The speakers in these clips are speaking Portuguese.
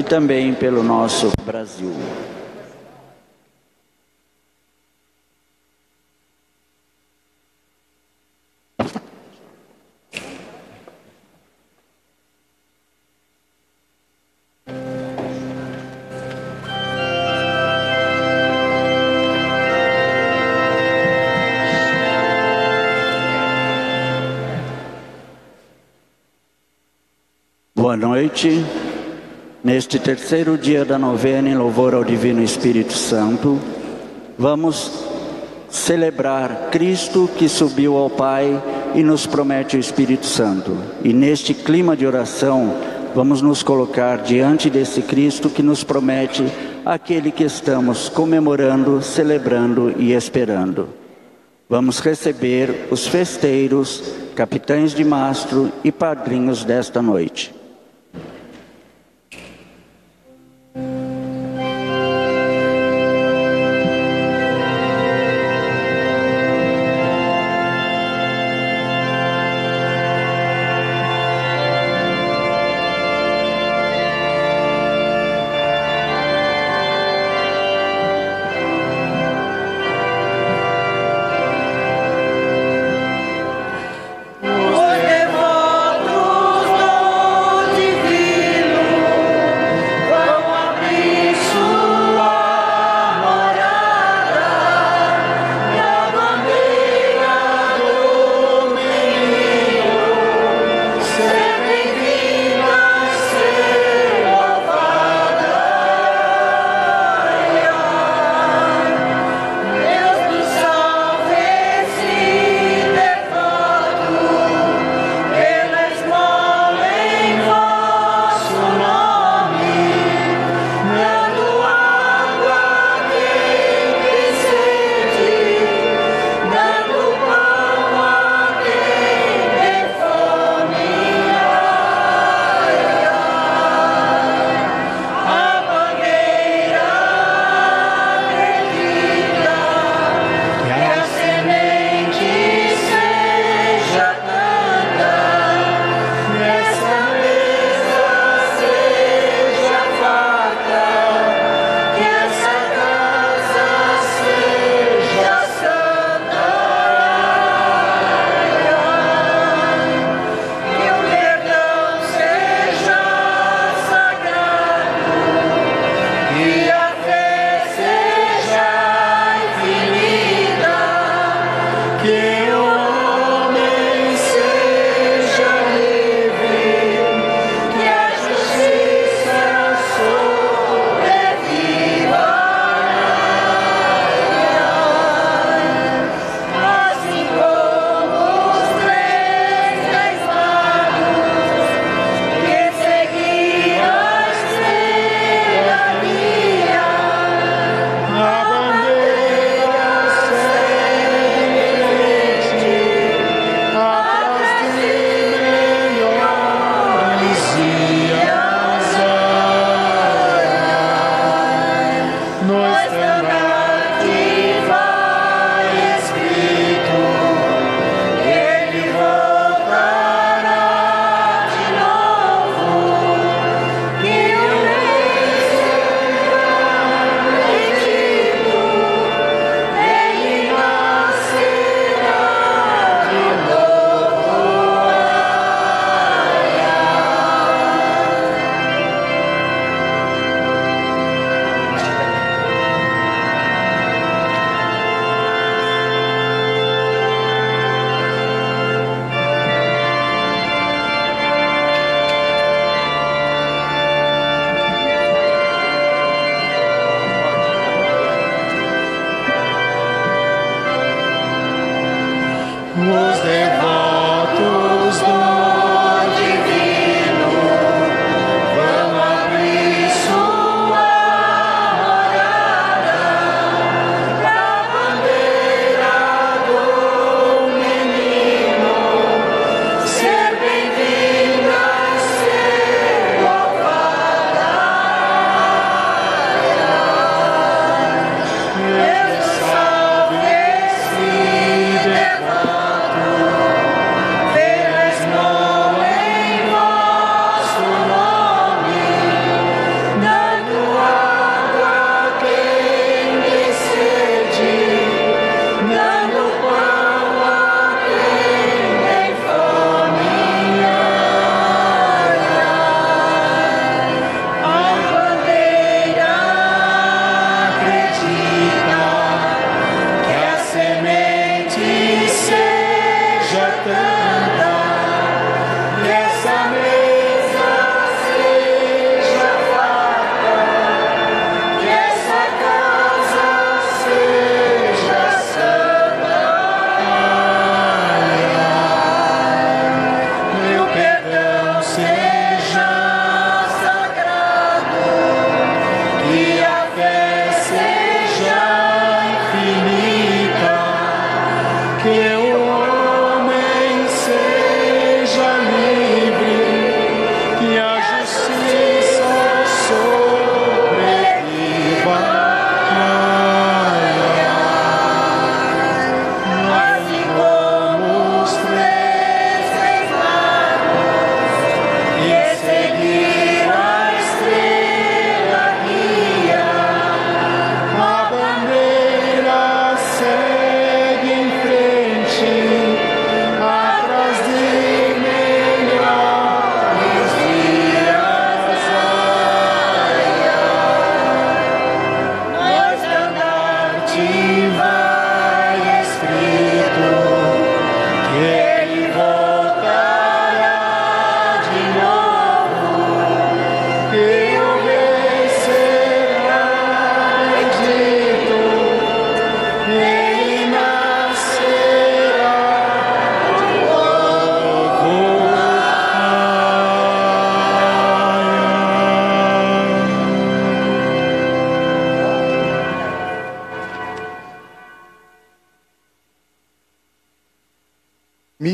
e também pelo nosso Brasil. Boa noite. Neste terceiro dia da novena, em louvor ao Divino Espírito Santo, vamos celebrar Cristo que subiu ao Pai e nos promete o Espírito Santo. E neste clima de oração, vamos nos colocar diante desse Cristo que nos promete aquele que estamos comemorando, celebrando e esperando. Vamos receber os festeiros, capitães de mastro e padrinhos desta noite.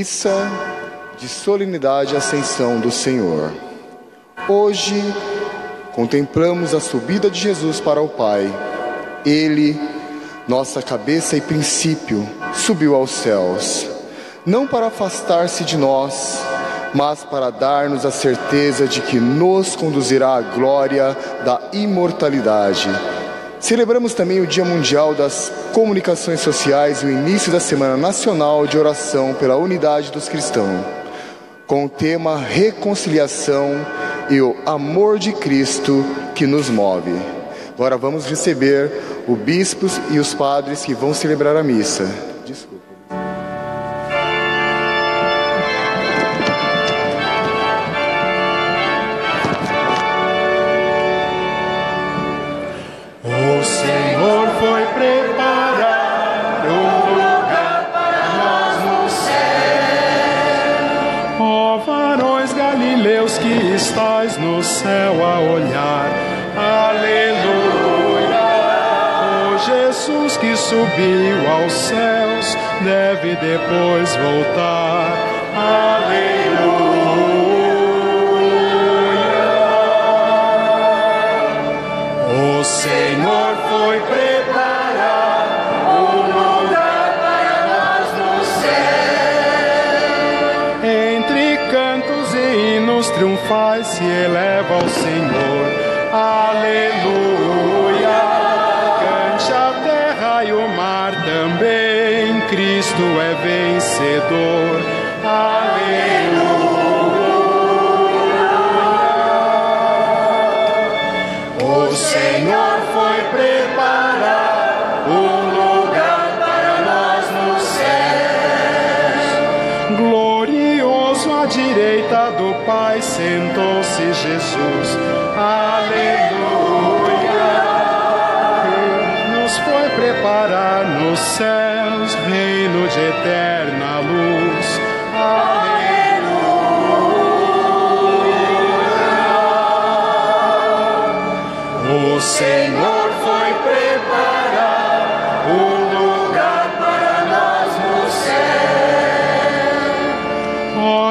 Missa de Solenidade e Ascensão do Senhor. Hoje contemplamos a subida de Jesus para o Pai. Ele, nossa cabeça e princípio, subiu aos céus, não para afastar-se de nós, mas para dar-nos a certeza de que nos conduzirá à glória da imortalidade Celebramos também o Dia Mundial das Comunicações Sociais o início da Semana Nacional de Oração pela Unidade dos Cristãos, com o tema Reconciliação e o amor de Cristo que nos move. Agora vamos receber os bispos e os padres que vão celebrar a missa. Desculpa.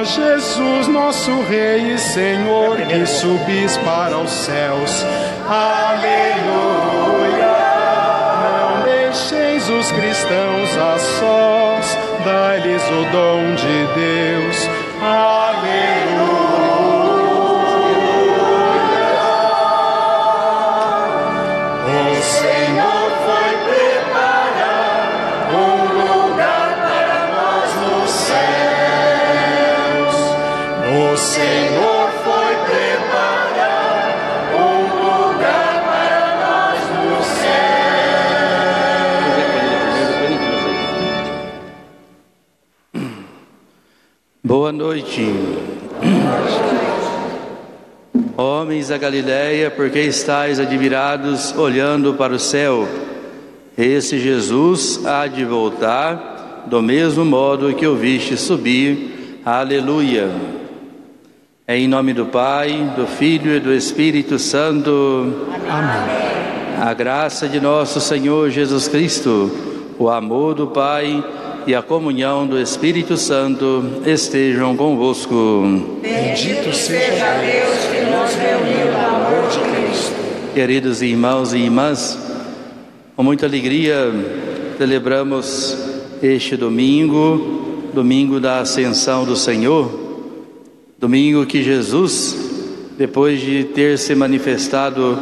Jesus, nosso Rei e Senhor, que subis para os céus. Aleluia deixeis os cristãos a sós, dai-lhes o dom de Deus. Aleluia. Céus. O Senhor Boa noite. Homens da Galiléia, por que estáis admirados olhando para o céu? Esse Jesus há de voltar, do mesmo modo que o viste subir. Aleluia. É em nome do Pai, do Filho e do Espírito Santo. Amém. A graça de nosso Senhor Jesus Cristo, o amor do Pai e a comunhão do Espírito Santo estejam convosco. Bendito seja Deus que nos reuniu no amor de Cristo. Queridos irmãos e irmãs, com muita alegria celebramos este domingo, domingo da Ascensão do Senhor, domingo que Jesus, depois de ter se manifestado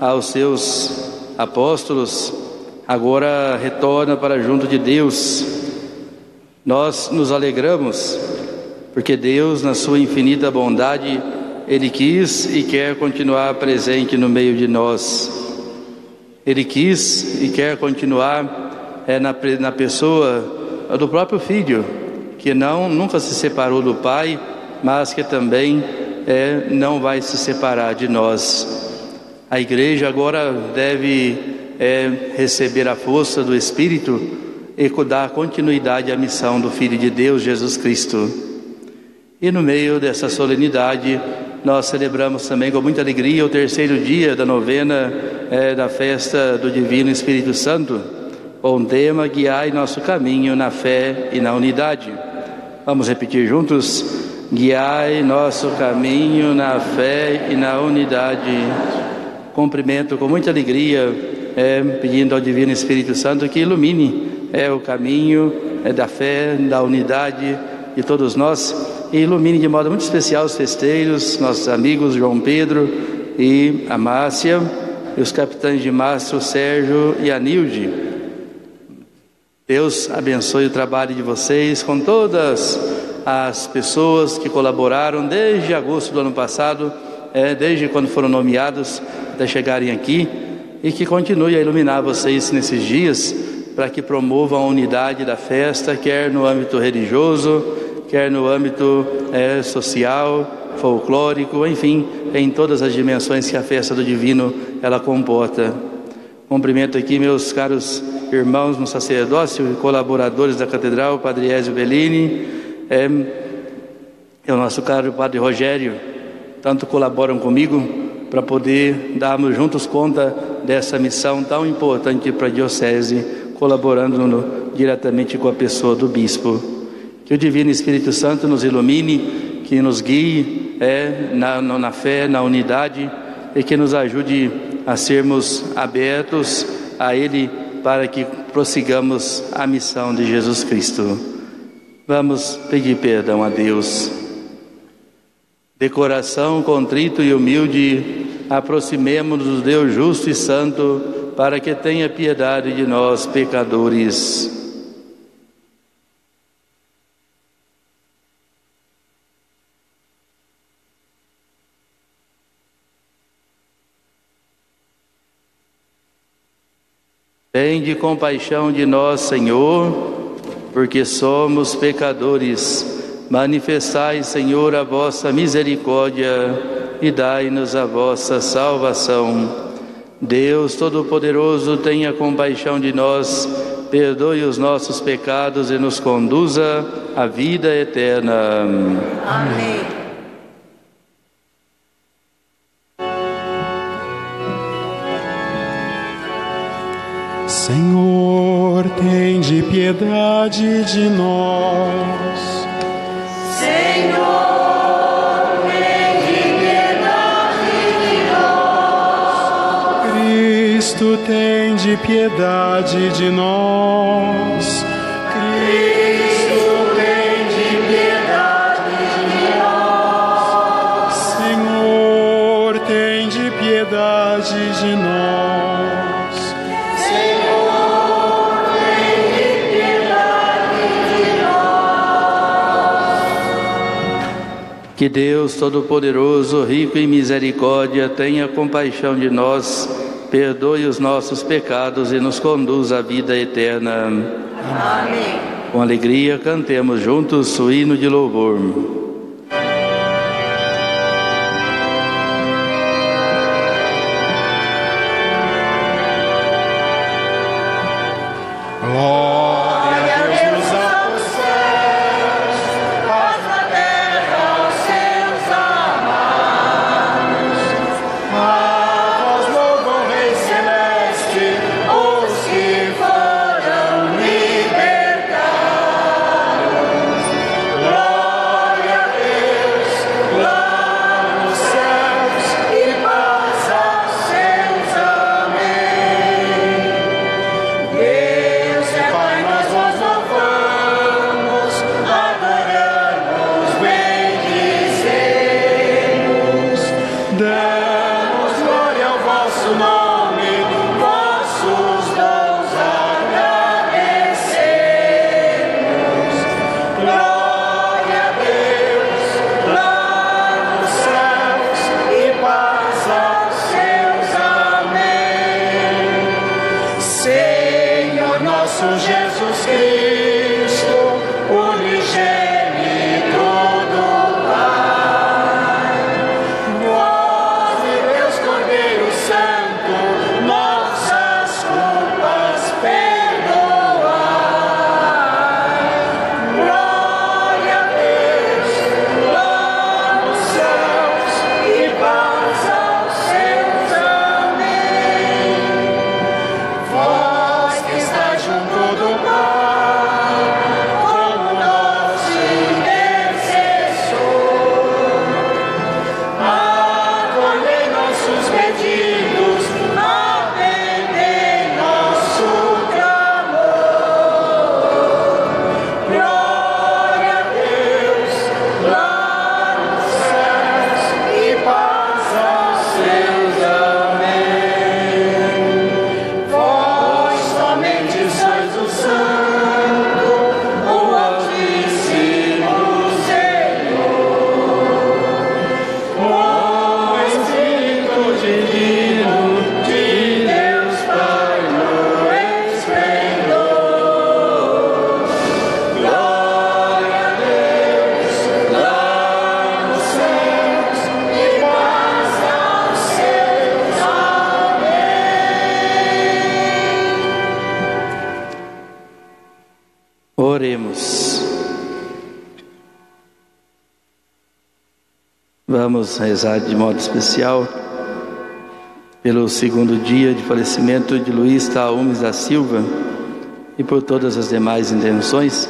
aos seus apóstolos, agora retorna para junto de Deus nós nos alegramos porque Deus, na sua infinita bondade, Ele quis e quer continuar presente no meio de nós. Ele quis e quer continuar é, na, na pessoa do próprio Filho, que não nunca se separou do Pai, mas que também é, não vai se separar de nós. A igreja agora deve é, receber a força do Espírito e dar continuidade à missão do Filho de Deus, Jesus Cristo. E no meio dessa solenidade, nós celebramos também com muita alegria o terceiro dia da novena é, da festa do Divino Espírito Santo, com o tema Guiai nosso caminho na fé e na unidade. Vamos repetir juntos? Guiai nosso caminho na fé e na unidade. Cumprimento com muita alegria, é, pedindo ao Divino Espírito Santo que ilumine é, o caminho é, da fé, da unidade de todos nós e ilumine de modo muito especial os festeiros, nossos amigos João Pedro e a Márcia, e os capitães de Márcio, Sérgio e Anilde. Deus abençoe o trabalho de vocês com todas as pessoas que colaboraram desde agosto do ano passado, é, desde quando foram nomeados até chegarem aqui, e que continue a iluminar vocês nesses dias, para que promovam a unidade da festa, quer no âmbito religioso, quer no âmbito é, social, folclórico, enfim, em todas as dimensões que a festa do divino ela comporta. Cumprimento aqui meus caros irmãos no sacerdócio e colaboradores da catedral, Padre Ezio Bellini, é, é o nosso caro Padre Rogério, tanto colaboram comigo para poder darmos juntos conta dessa missão tão importante para a Diocese, colaborando no, diretamente com a pessoa do Bispo. Que o Divino Espírito Santo nos ilumine, que nos guie é, na, na fé, na unidade e que nos ajude a sermos abertos a Ele para que prossigamos a missão de Jesus Cristo. Vamos pedir perdão a Deus. De coração contrito e humilde, aproximemo-nos do Deus justo e santo, para que tenha piedade de nós, pecadores. Tem de compaixão de nós, Senhor porque somos pecadores. Manifestai, Senhor, a vossa misericórdia e dai-nos a vossa salvação. Deus Todo-Poderoso, tenha compaixão de nós, perdoe os nossos pecados e nos conduza à vida eterna. Amém. Senhor, tem de piedade de nós. Senhor, tem de piedade de nós. Cristo, tem de piedade de nós. Que Deus Todo-Poderoso, rico em misericórdia, tenha compaixão de nós, perdoe os nossos pecados e nos conduza à vida eterna. Amém. Com alegria, cantemos juntos o hino de louvor. Rezar de modo especial pelo segundo dia de falecimento de Luiz Taumes da Silva e por todas as demais intenções.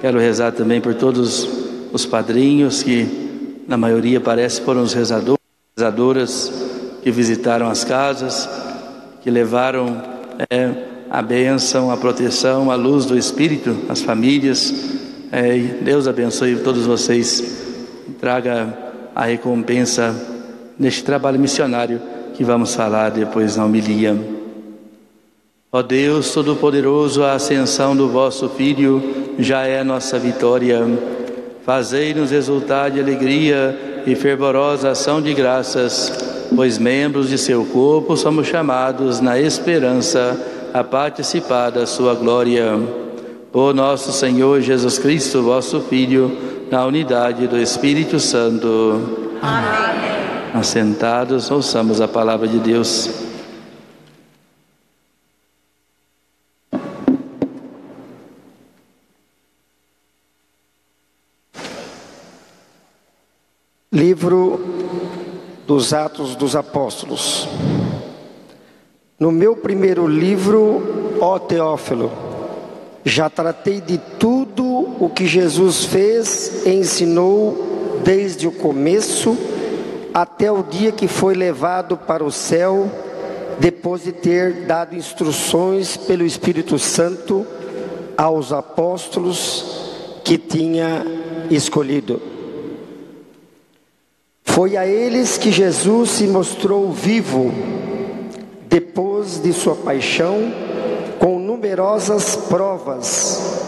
Quero rezar também por todos os padrinhos que, na maioria, parece foram os rezadores, rezadoras que visitaram as casas, que levaram é, a bênção, a proteção, a luz do Espírito, as famílias. É, Deus abençoe todos vocês traga a recompensa neste trabalho missionário que vamos falar depois na homilia. Ó Deus Todo-Poderoso, a ascensão do vosso Filho já é nossa vitória. Fazei-nos exultar de alegria e fervorosa ação de graças, pois membros de seu corpo somos chamados na esperança a participar da sua glória. Por nosso Senhor Jesus Cristo, vosso Filho, na unidade do Espírito Santo. Amém. Assentados, ouçamos a palavra de Deus. Livro dos Atos dos Apóstolos. No meu primeiro livro, ó Teófilo, já tratei de tudo o que Jesus fez e ensinou desde o começo até o dia que foi levado para o céu, depois de ter dado instruções pelo Espírito Santo aos apóstolos que tinha escolhido. Foi a eles que Jesus se mostrou vivo depois de sua paixão, com numerosas provas.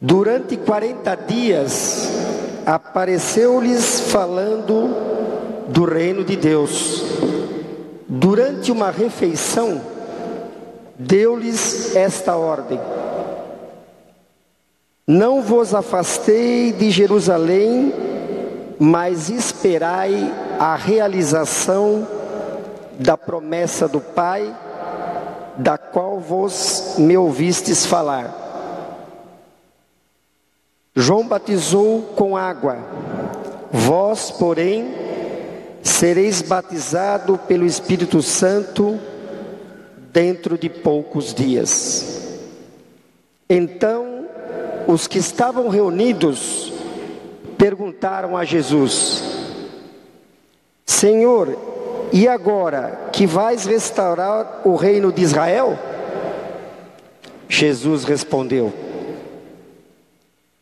Durante 40 dias, apareceu-lhes falando do reino de Deus. Durante uma refeição, deu-lhes esta ordem: Não vos afastei de Jerusalém, mas esperai a realização da promessa do Pai, da qual vos me ouvistes falar. João batizou com água, vós, porém, sereis batizado pelo Espírito Santo dentro de poucos dias. Então, os que estavam reunidos perguntaram a Jesus: Senhor, e agora que vais restaurar o reino de Israel? Jesus respondeu: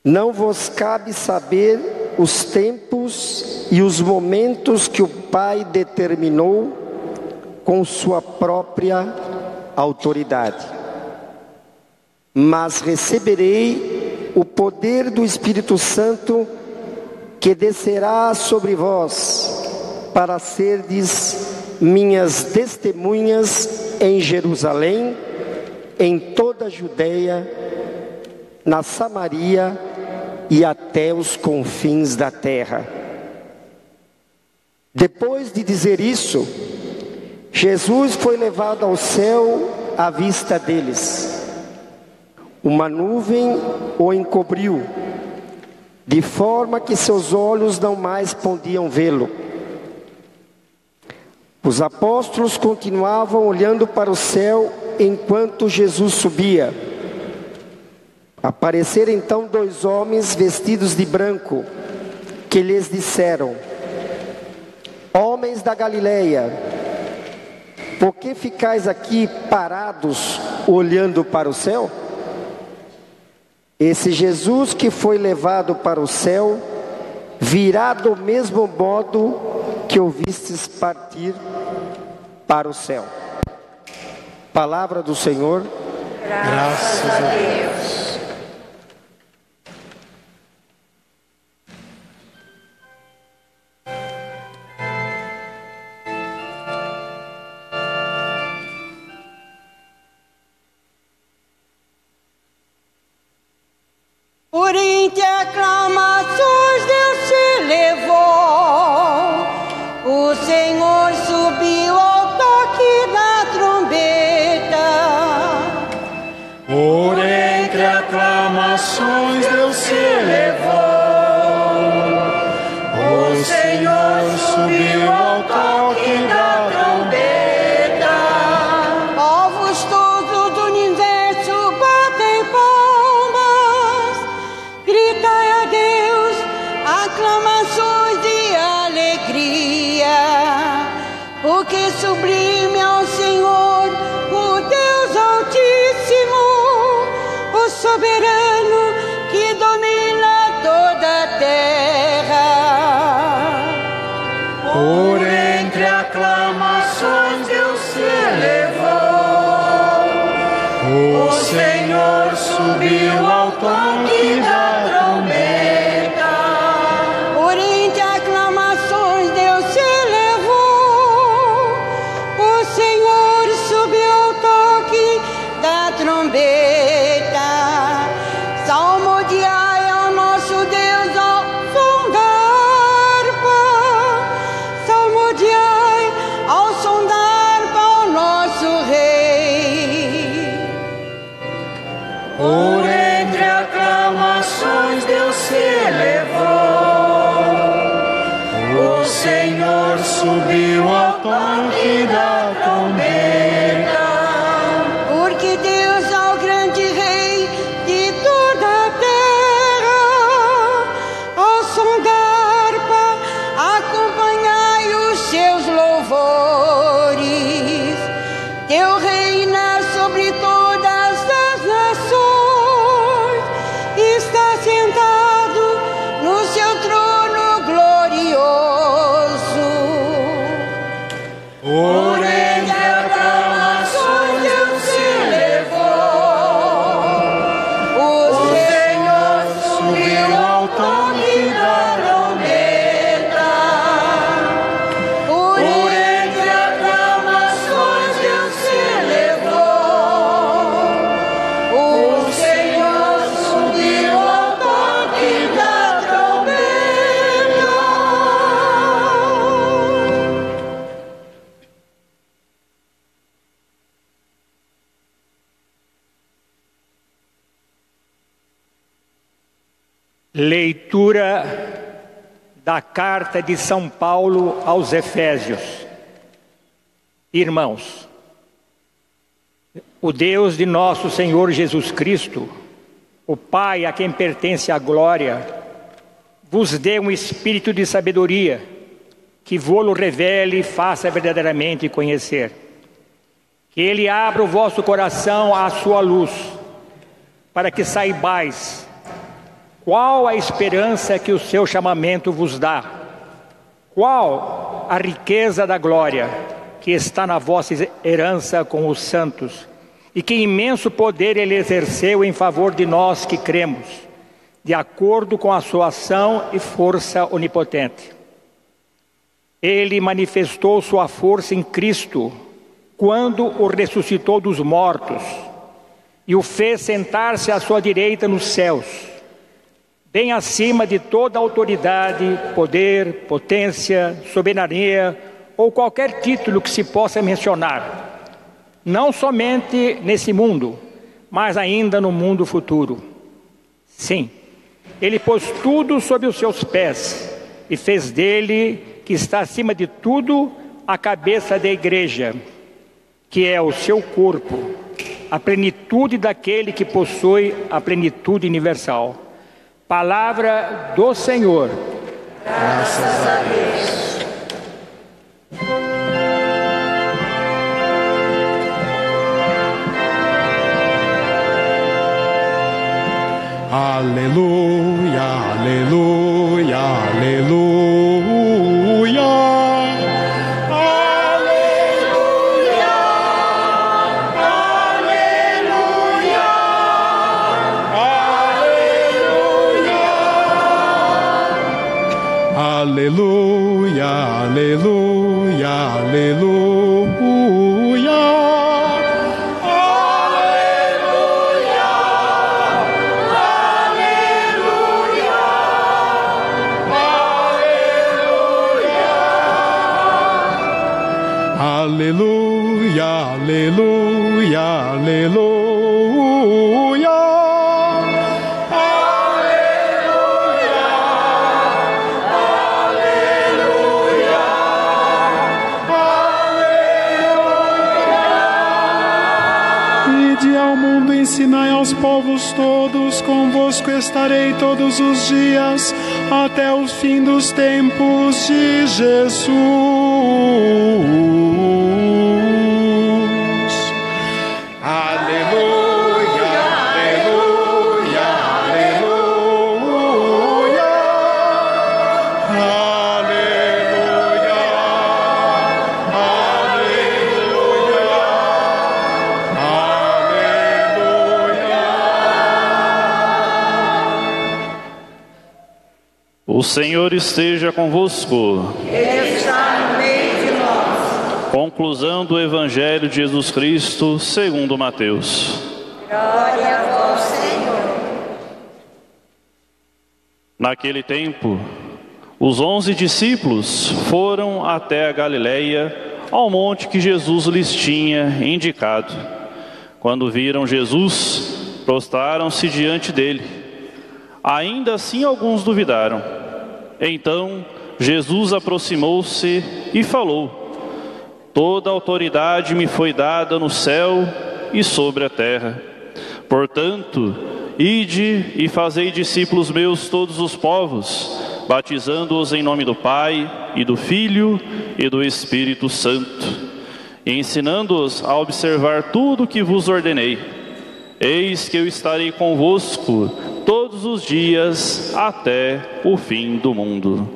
Não vos cabe saber os tempos e os momentos que o Pai determinou com sua própria autoridade. Mas receberei o poder do Espírito Santo que descerá sobre vós para serdes minhas testemunhas em Jerusalém, em toda a Judéia, na Samaria e até os confins da terra. Depois de dizer isso, Jesus foi levado ao céu à vista deles. Uma nuvem o encobriu, de forma que seus olhos não mais podiam vê-lo. Os apóstolos continuavam olhando para o céu enquanto Jesus subia. Apareceram então dois homens vestidos de branco, que lhes disseram: Homens da Galileia, por que ficais aqui parados olhando para o céu? Esse Jesus que foi levado para o céu virá do mesmo modo que ouvistes partir para o céu. Palavra do Senhor. Graças a Deus. Leitura da carta de São Paulo aos Efésios. Irmãos, o Deus de nosso Senhor Jesus Cristo, o Pai a quem pertence a glória, vos dê um espírito de sabedoria, que vô-lo revele e faça verdadeiramente conhecer. Que Ele abra o vosso coração à sua luz, para que saibais qual a esperança que o seu chamamento vos dá? Qual a riqueza da glória que está na vossa herança com os santos? E que imenso poder ele exerceu em favor de nós que cremos, de acordo com a sua ação e força onipotente. Ele manifestou sua força em Cristo quando o ressuscitou dos mortos e o fez sentar-se à sua direita nos céus bem acima de toda autoridade, poder, potência, soberania ou qualquer título que se possa mencionar, não somente nesse mundo, mas ainda no mundo futuro. Sim, ele pôs tudo sob os seus pés e fez dele, que está acima de tudo, a cabeça da igreja, que é o seu corpo, a plenitude daquele que possui a plenitude universal. Palavra do Senhor. Graças a Deus. Aleluia, aleluia, aleluia. Aleluia. Aleluia, aos povos todos, convosco estarei todos os dias, até o fim dos tempos de Jesus. O Senhor esteja convosco. Ele está no meio de nós. Conclusão do Evangelho de Jesus Cristo, segundo Mateus. Glória a vós, Senhor. Naquele tempo, os onze discípulos foram até a Galileia, ao monte que Jesus lhes tinha indicado. Quando viram Jesus, prostraram-se diante dele. Ainda assim, alguns duvidaram. Então, Jesus aproximou-se e falou: Toda autoridade me foi dada no céu e sobre a terra. Portanto, ide e fazei discípulos meus todos os povos, batizando-os em nome do Pai e do Filho e do Espírito Santo, e ensinando-os a observar tudo o que vos ordenei. Eis que eu estarei convosco todos os dias até o fim do mundo.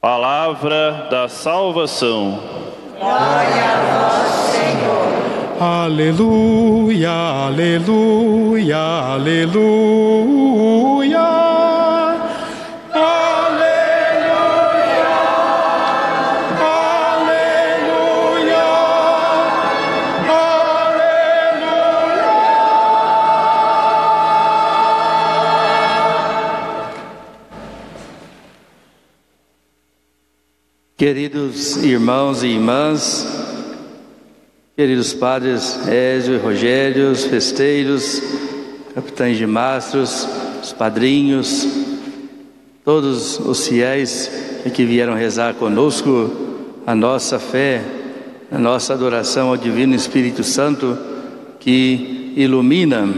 Palavra da salvação. Glória a vós, Senhor. Aleluia, aleluia, aleluia. Aleluia, Queridos irmãos e irmãs, queridos padres Ézio e Rogério, os festeiros, capitães de mastros, os padrinhos, todos os fiéis que vieram rezar conosco a nossa fé, a nossa adoração ao Divino Espírito Santo que ilumina,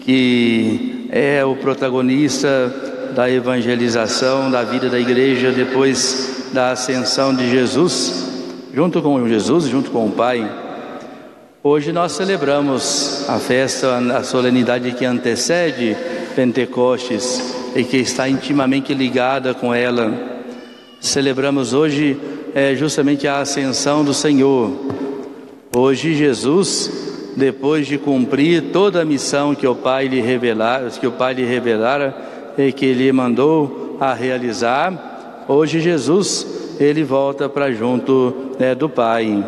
que é o protagonista da evangelização da vida da igreja depois da ascensão de Jesus, junto com Jesus, junto com o Pai. Hoje nós celebramos a festa, a solenidade que antecede Pentecostes e que está intimamente ligada com ela. Celebramos hoje é, justamente a ascensão do Senhor. Hoje Jesus, depois de cumprir toda a missão que o Pai lhe revelara, que o Pai lhe revelara e que ele mandou a realizar, Hoje Jesus, ele volta para junto né, do Pai.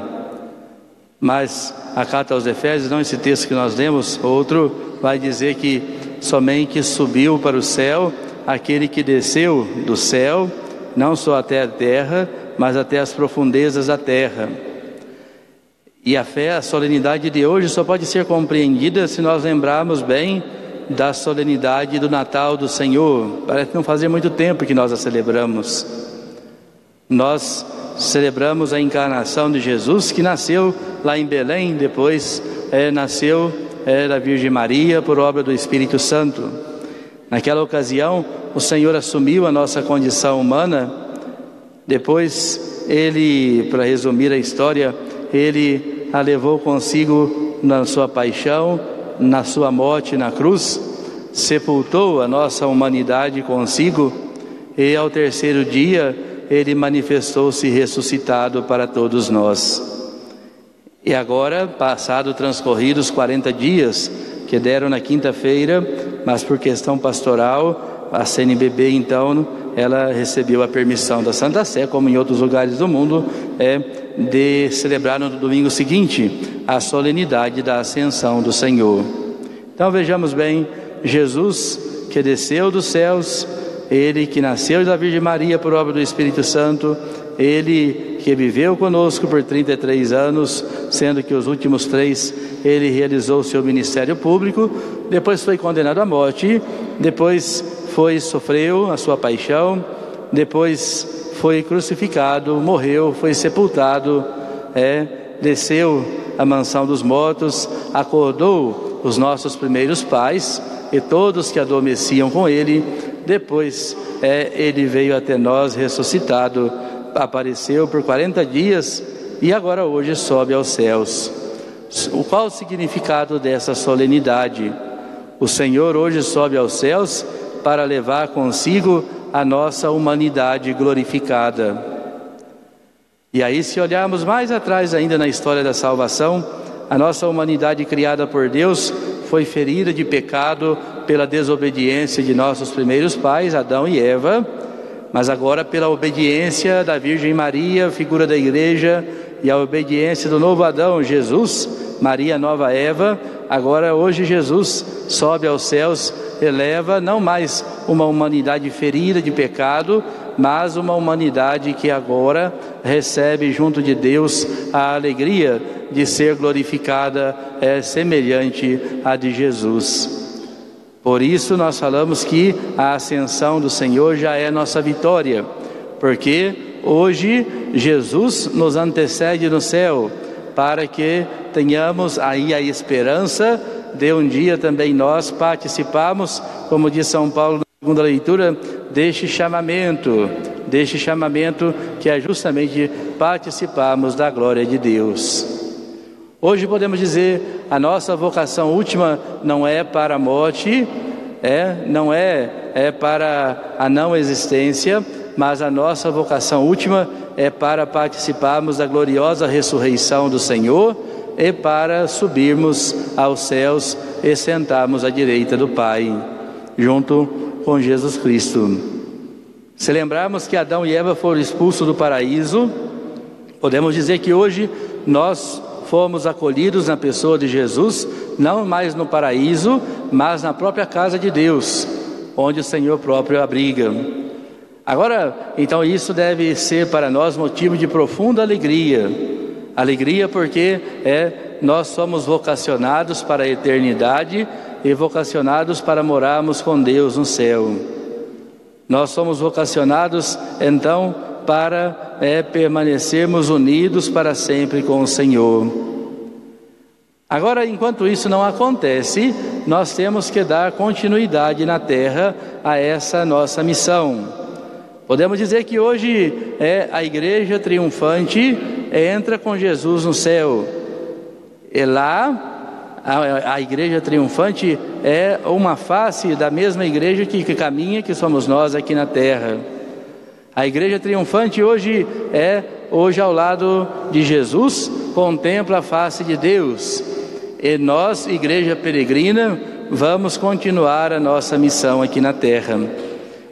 Mas a carta aos Efésios, não esse texto que nós lemos, outro vai dizer que somente subiu para o céu aquele que desceu do céu, não só até a terra, mas até as profundezas da terra. E a fé, a solenidade de hoje só pode ser compreendida se nós lembrarmos bem da solenidade do Natal do Senhor. Parece não fazer muito tempo que nós a celebramos. Nós celebramos a encarnação de Jesus, que nasceu lá em Belém, depois é, nasceu é, da Virgem Maria por obra do Espírito Santo. Naquela ocasião, o Senhor assumiu a nossa condição humana. Depois, ele, para resumir a história, ele a levou consigo na sua paixão, na sua morte na cruz, sepultou a nossa humanidade consigo e ao terceiro dia ele manifestou-se ressuscitado para todos nós. E agora, passado transcorridos 40 dias, que deram na quinta-feira, mas por questão pastoral, a CNBB então, ela recebeu a permissão da Santa Sé, como em outros lugares do mundo, é de celebrar no domingo seguinte a solenidade da ascensão do Senhor. Então vejamos bem, Jesus que desceu dos céus, ele que nasceu da Virgem Maria por obra do Espírito Santo, ele que viveu conosco por 33 anos, sendo que os últimos três ele realizou seu ministério público, depois foi condenado à morte, depois foi sofreu a sua paixão, depois foi crucificado, morreu, foi sepultado, é, desceu à mansão dos mortos, acordou os nossos primeiros pais e todos que adormeciam com ele. Depois é, ele veio até nós ressuscitado, apareceu por 40 dias e agora hoje sobe aos céus. O qual o significado dessa solenidade? O Senhor hoje sobe aos céus para levar consigo a nossa humanidade glorificada. E aí, se olharmos mais atrás ainda na história da salvação, a nossa humanidade criada por Deus foi ferida de pecado pela desobediência de nossos primeiros pais, Adão e Eva, mas agora pela obediência da Virgem Maria, figura da igreja, e a obediência do novo Adão, Jesus, Maria nova Eva, agora hoje Jesus sobe aos céus, eleva não mais uma humanidade ferida de pecado, mas uma humanidade que agora recebe junto de Deus a alegria de ser glorificada, é semelhante à de Jesus. Por isso nós falamos que a ascensão do Senhor já é nossa vitória, porque hoje Jesus nos antecede no céu, para que tenhamos aí a esperança de um dia também nós participarmos, como diz São Paulo na segunda leitura, deste chamamento, deste chamamento que é justamente participarmos da glória de Deus. Hoje podemos dizer, a nossa vocação última não é para a morte, é, não é, é para a não existência, mas a nossa vocação última é para participarmos da gloriosa ressurreição do Senhor e para subirmos aos céus e sentarmos à direita do Pai, junto com Jesus Cristo. Se lembrarmos que Adão e Eva foram expulsos do paraíso, podemos dizer que hoje nós fomos acolhidos na pessoa de Jesus, não mais no paraíso, mas na própria casa de Deus, onde o Senhor próprio abriga. Agora, então isso deve ser para nós motivo de profunda alegria. Alegria porque é nós somos vocacionados para a eternidade e vocacionados para morarmos com Deus no céu. Nós somos vocacionados então para é, permanecermos unidos para sempre com o Senhor. Agora, enquanto isso não acontece, nós temos que dar continuidade na terra a essa nossa missão. Podemos dizer que hoje é a igreja triunfante entra com Jesus no céu. E lá a, a igreja triunfante é uma face da mesma igreja que, que caminha, que somos nós aqui na terra. A igreja triunfante hoje é, hoje ao lado de Jesus, contempla a face de Deus. E nós, igreja peregrina, vamos continuar a nossa missão aqui na terra.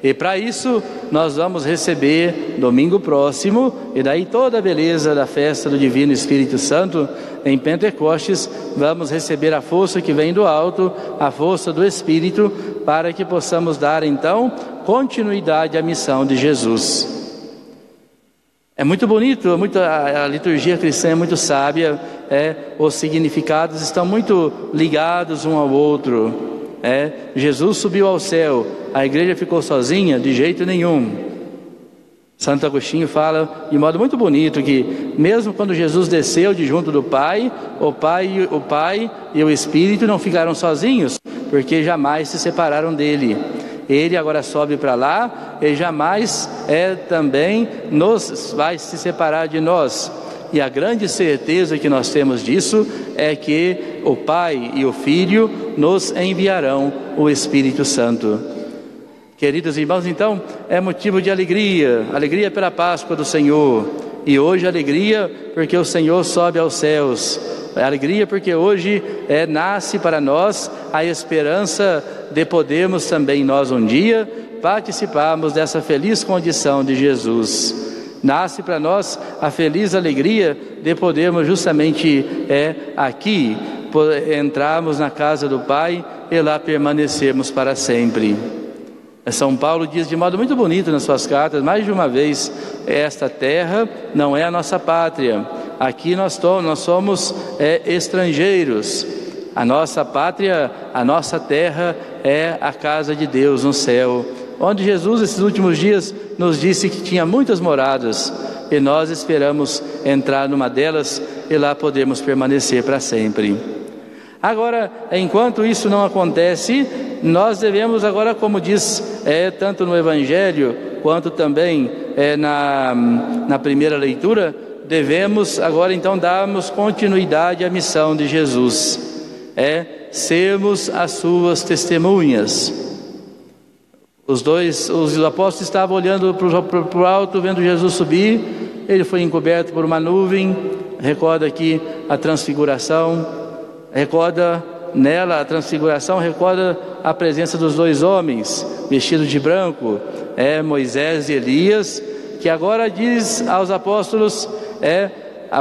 E para isso, nós vamos receber domingo próximo, e daí toda a beleza da festa do Divino Espírito Santo em Pentecostes, vamos receber a força que vem do alto, a força do Espírito, para que possamos dar então continuidade à missão de Jesus. É muito bonito, é muito, a, a, liturgia cristã é muito sábia, é, os significados estão muito ligados um ao outro. É, Jesus subiu ao céu, a igreja ficou sozinha? De jeito nenhum. Santo Agostinho fala de modo muito bonito que mesmo quando Jesus desceu de junto do Pai, o Pai, o Pai e o Espírito não ficaram sozinhos, porque jamais se separaram dele. Ele agora sobe para lá e jamais é também nos vai se separar de nós. E a grande certeza que nós temos disso é que o Pai e o Filho nos enviarão o Espírito Santo. Queridos irmãos, então é motivo de alegria, alegria pela Páscoa do Senhor. E hoje alegria porque o Senhor sobe aos céus. Alegria porque hoje é, nasce para nós a esperança de podermos também nós um dia participarmos dessa feliz condição de Jesus nasce para nós a feliz alegria de podermos justamente é, aqui entrarmos na casa do Pai e lá permanecermos para sempre. São Paulo diz de modo muito bonito nas suas cartas, mais de uma vez: esta terra não é a nossa pátria, aqui nós, nós somos é, estrangeiros. A nossa pátria, a nossa terra é a casa de Deus no céu onde Jesus, esses últimos dias, nos disse que tinha muitas moradas e nós esperamos entrar numa delas e lá podemos permanecer para sempre. Agora, enquanto isso não acontece, nós devemos agora, como diz é, tanto no Evangelho quanto também é, na, na primeira leitura, devemos agora então darmos continuidade à missão de Jesus, é sermos as suas testemunhas. Os dois, os apóstolos estavam olhando para o alto, vendo Jesus subir. Ele foi encoberto por uma nuvem. Recorda aqui a transfiguração. Recorda nela a transfiguração recorda a presença dos dois homens vestidos de branco, é Moisés e Elias, que agora diz aos apóstolos é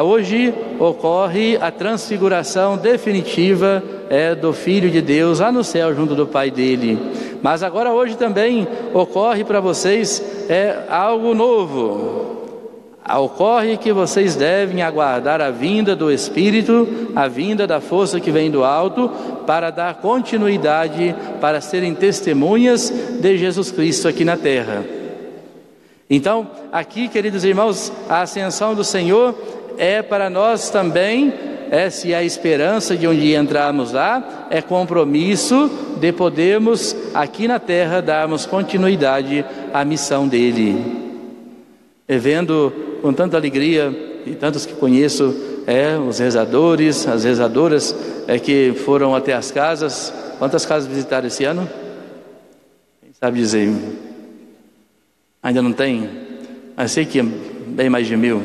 hoje ocorre a transfiguração definitiva é, do Filho de Deus lá no céu junto do Pai dele. Mas agora hoje também ocorre para vocês é algo novo. Ocorre que vocês devem aguardar a vinda do Espírito, a vinda da força que vem do alto, para dar continuidade, para serem testemunhas de Jesus Cristo aqui na terra. Então, aqui, queridos irmãos, a ascensão do Senhor é para nós também, é se a esperança de um dia entrarmos lá, é compromisso de podermos aqui na terra darmos continuidade à missão dele. E vendo com tanta alegria e tantos que conheço, é os rezadores, as rezadoras é que foram até as casas. Quantas casas visitaram esse ano? Quem sabe dizer? Ainda não tem? Mas sei que é bem mais de mil.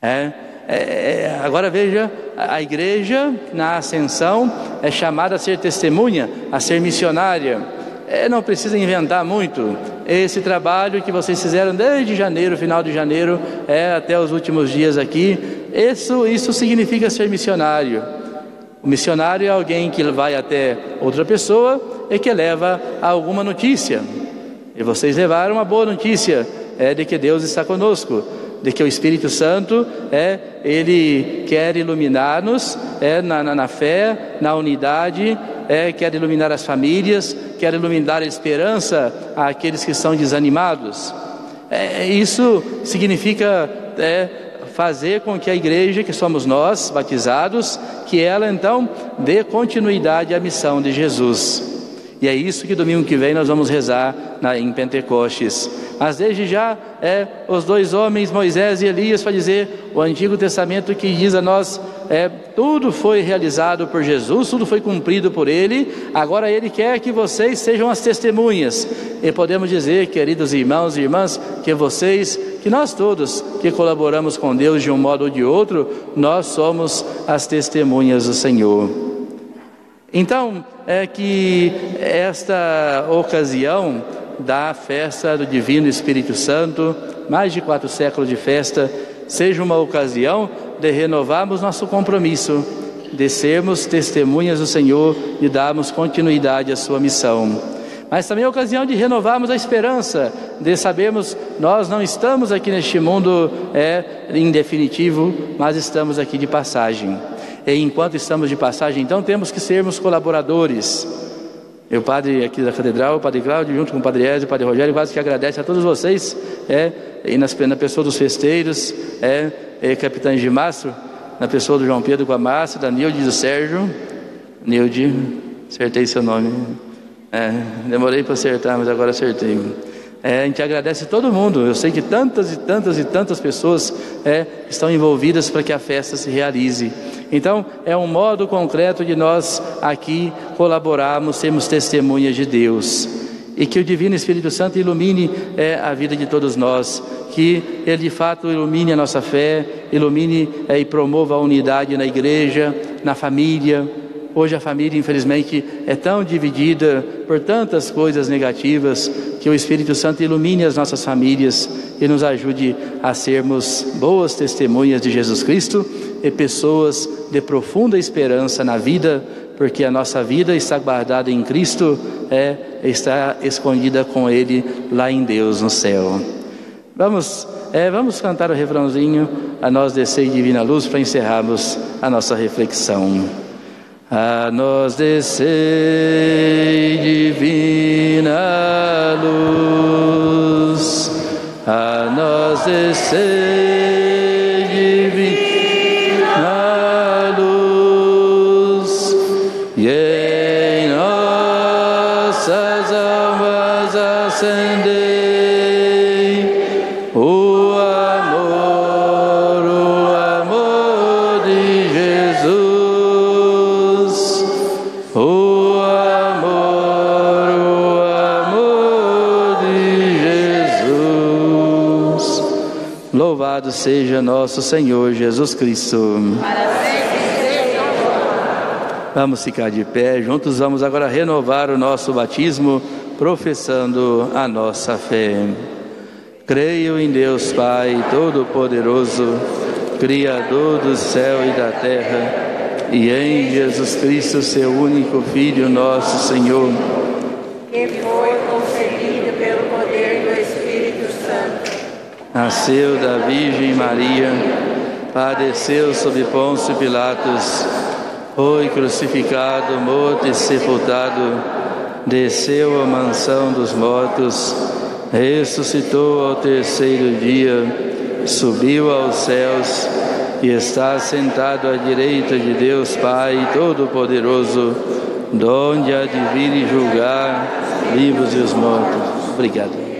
É, é, é, agora veja, a igreja na ascensão é chamada a ser testemunha, a ser missionária. É, não precisa inventar muito. Esse trabalho que vocês fizeram desde janeiro, final de janeiro, é, até os últimos dias aqui, isso, isso significa ser missionário. O missionário é alguém que vai até outra pessoa e que leva alguma notícia. E vocês levaram uma boa notícia é, de que Deus está conosco de que o Espírito Santo é ele quer iluminar-nos é na, na, na, fé, na unidade, é quer iluminar as famílias, quer iluminar a esperança àqueles que são desanimados. É, isso significa é, fazer com que a igreja, que somos nós, batizados, que ela então dê continuidade à missão de Jesus. E é isso que domingo que vem nós vamos rezar na, em Pentecostes. Mas desde já é os dois homens, Moisés e Elias, para dizer o Antigo Testamento que diz a nós é, tudo foi realizado por Jesus, tudo foi cumprido por Ele. Agora Ele quer que vocês sejam as testemunhas. E podemos dizer, queridos irmãos e irmãs, que vocês, que nós todos que colaboramos com Deus de um modo ou de outro, nós somos as testemunhas do Senhor. Então, é que esta ocasião da festa do Divino Espírito Santo, mais de quatro séculos de festa, seja uma ocasião de renovarmos nosso compromisso, de sermos testemunhas do Senhor e darmos continuidade à sua missão. Mas também é ocasião de renovarmos a esperança, de sabermos nós não estamos aqui neste mundo é, em definitivo, mas estamos aqui de passagem. E enquanto estamos de passagem, então temos que sermos colaboradores. Eu, padre aqui da Catedral, o padre Cláudio, junto com o padre Ezio, o padre Rogério, quase que agradece a todos vocês, é, e nas, na pessoa dos festeiros, é, é capitães de mastro, na pessoa do João Pedro com a massa, da Nilde e do Sérgio. Nilde, acertei seu nome. É, demorei para acertar, mas agora acertei. É, a gente agradece todo mundo. Eu sei que tantas e tantas e tantas pessoas é, estão envolvidas para que a festa se realize. Então, é um modo concreto de nós aqui colaborarmos, sermos testemunhas de Deus. E que o Divino Espírito Santo ilumine é, a vida de todos nós, que Ele de fato ilumine a nossa fé, ilumine é, e promova a unidade na igreja, na família, Hoje a família, infelizmente, é tão dividida por tantas coisas negativas que o Espírito Santo ilumine as nossas famílias e nos ajude a sermos boas testemunhas de Jesus Cristo e pessoas de profunda esperança na vida, porque a nossa vida está guardada em Cristo, é está escondida com Ele lá em Deus no céu. Vamos, é, vamos cantar o refrãozinho a nós descer divina luz para encerrarmos a nossa reflexão a nós descei divina luz, a nós descei seja nosso Senhor Jesus Cristo. Vamos ficar de pé, juntos vamos agora renovar o nosso batismo, professando a nossa fé. Creio em Deus Pai Todo-Poderoso, Criador do céu e da terra, e em Jesus Cristo, seu único Filho, nosso Senhor, que foi concebido pelo poder do Espírito Santo. Nasceu da Virgem Maria, padeceu sob Pôncio Pilatos foi crucificado, morto e sepultado, desceu à mansão dos mortos, ressuscitou ao terceiro dia, subiu aos céus e está sentado à direita de Deus Pai Todo-Poderoso, donde há de vir e julgar vivos e os mortos. Obrigado.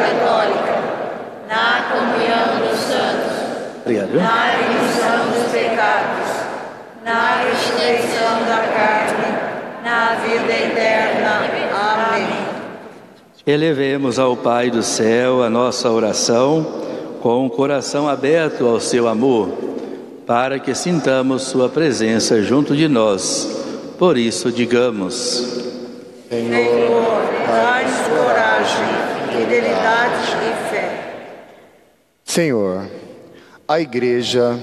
Católica, na comunhão dos santos Obrigado. Na remissão dos pecados, na ressurreição da carne, na vida eterna. Amém. Elevemos ao Pai do céu a nossa oração com o coração aberto ao seu amor, para que sintamos Sua presença junto de nós. Por isso, digamos: Senhor, dá-nos coragem, fidelidade e fé. Senhor, a Igreja,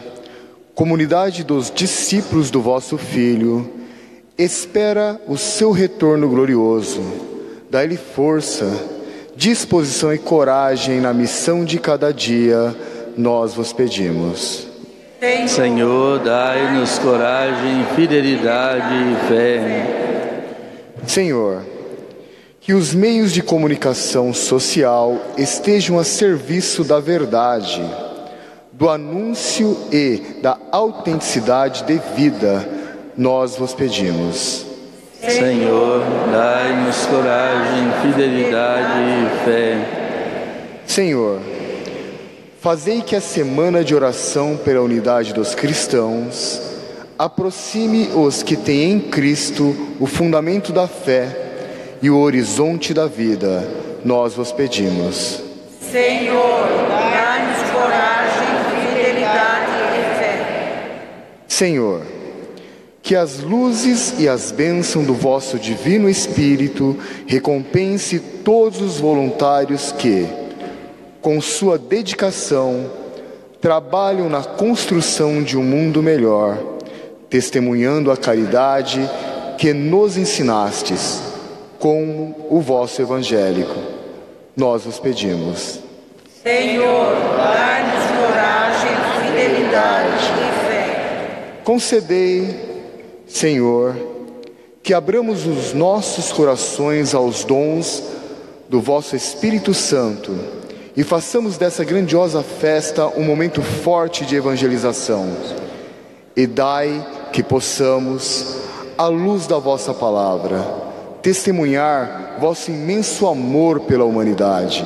comunidade dos discípulos do vosso Filho, espera o seu retorno glorioso. Dá-lhe força, disposição e coragem na missão de cada dia, nós vos pedimos. Senhor, dai-nos coragem, fidelidade e fé. Senhor, que os meios de comunicação social estejam a serviço da verdade do anúncio e da autenticidade de vida, nós vos pedimos. Senhor, dai-nos coragem, fidelidade e fé. Senhor, fazei que a semana de oração pela unidade dos cristãos aproxime os que têm em Cristo o fundamento da fé e o horizonte da vida. Nós vos pedimos. Senhor, dai-nos coragem Senhor, que as luzes e as bênçãos do vosso Divino Espírito recompense todos os voluntários que, com sua dedicação, trabalham na construção de um mundo melhor, testemunhando a caridade que nos ensinastes, com o vosso evangélico. Nós vos pedimos. Senhor, dá-nos coragem, fidelidade Concedei, Senhor, que abramos os nossos corações aos dons do vosso Espírito Santo e façamos dessa grandiosa festa um momento forte de evangelização. E dai que possamos, à luz da vossa palavra, testemunhar vosso imenso amor pela humanidade.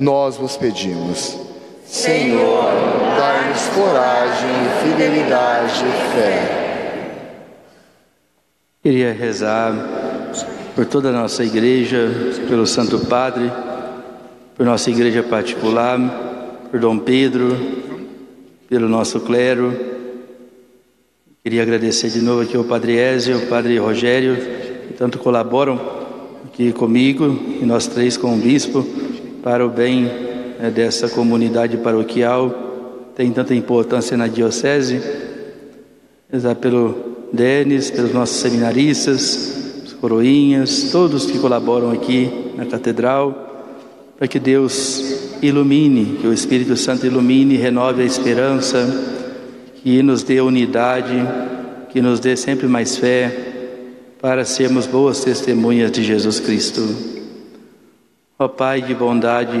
Nós vos pedimos. Senhor, dai-nos coragem, fidelidade e fé. Queria rezar por toda a nossa igreja, pelo Santo Padre, por nossa igreja particular, por Dom Pedro, pelo nosso clero. Queria agradecer de novo aqui ao Padre Ézio, ao Padre Rogério, tanto colaboram aqui comigo e nós três com o Bispo para o bem é, dessa comunidade paroquial. Tem tanta importância na diocese, rezar pelo Denis, pelos nossos seminaristas, os coroinhas, todos que colaboram aqui na catedral, para que Deus ilumine, que o Espírito Santo ilumine renove a esperança, que nos dê unidade, que nos dê sempre mais fé, para sermos boas testemunhas de Jesus Cristo. Ó Pai de bondade,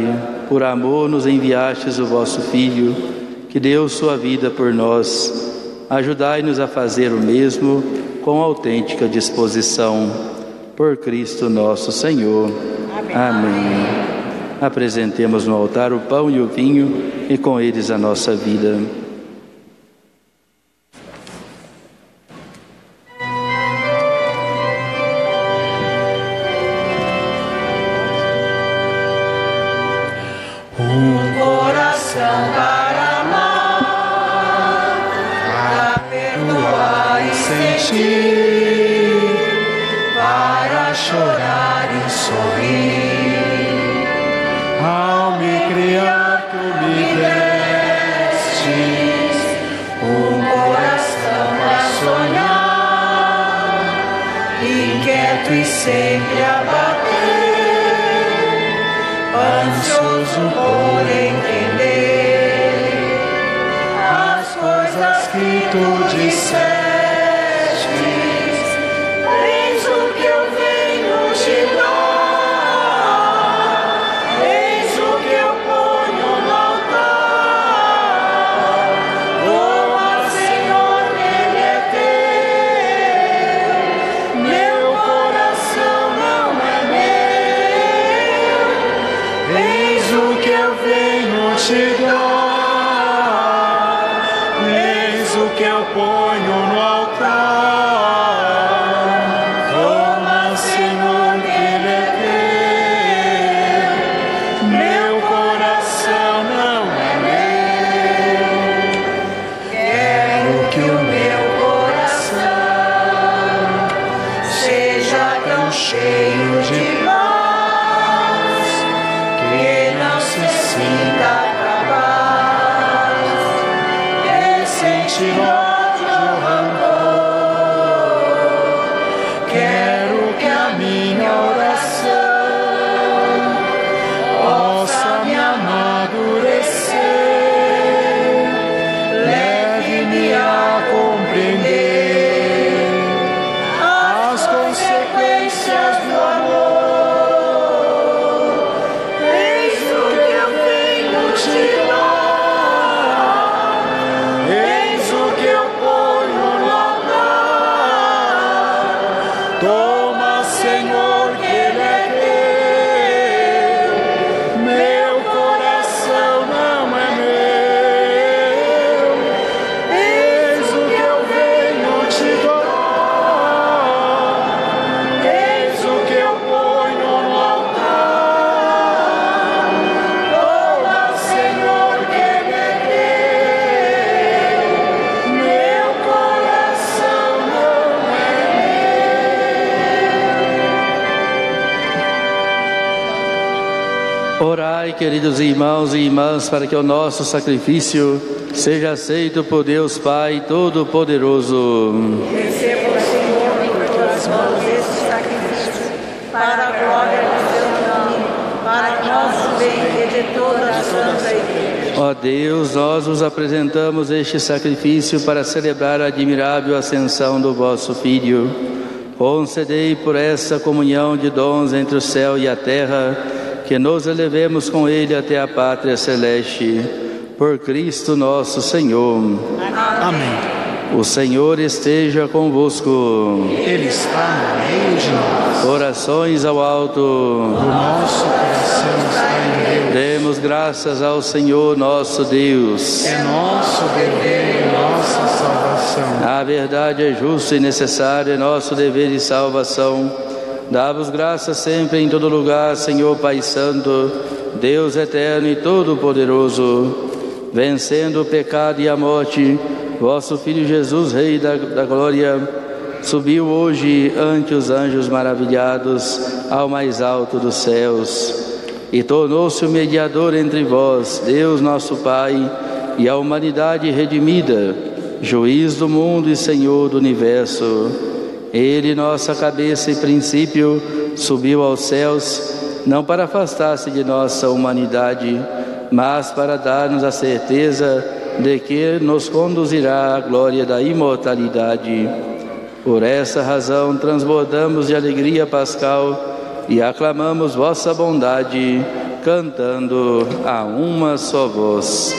por amor nos enviastes o vosso Filho, que deu sua vida por nós. Ajudai-nos a fazer o mesmo com autêntica disposição. Por Cristo nosso Senhor. Amém. Amém. Apresentemos no altar o pão e o vinho e com eles a nossa vida. Queridos irmãos e irmãs, para que o nosso sacrifício seja aceito por Deus Pai Todo-Poderoso. Receba, Senhor, em tuas mãos este sacrifício, para a glória do teu nome, para nosso bem e de toda a santa igreja. Ó Deus, nós vos apresentamos este sacrifício para celebrar a admirável ascensão do vosso Filho. Concedei por essa comunhão de dons entre o céu e a terra, que nos elevemos com Ele até a pátria celeste. Por Cristo nosso Senhor. Amém. O Senhor esteja convosco. Ele está no meio de nós. Orações ao alto. O nosso coração está em Deus. Demos graças ao Senhor nosso Deus. É nosso dever e nossa salvação. A verdade é justa e necessária, é nosso dever e salvação. Dá-vos graças sempre em todo lugar, Senhor Pai Santo, Deus eterno e todo-poderoso, vencendo o pecado e a morte, vosso Filho Jesus, Rei da, da Glória, subiu hoje ante os anjos maravilhados ao mais alto dos céus e tornou-se o mediador entre vós, Deus nosso Pai, e a humanidade redimida, juiz do mundo e Senhor do universo. Ele, nossa cabeça e princípio, subiu aos céus, não para afastar-se de nossa humanidade, mas para dar-nos a certeza de que nos conduzirá à glória da imortalidade. Por essa razão, transbordamos de alegria pascal e aclamamos vossa bondade, cantando a uma só voz.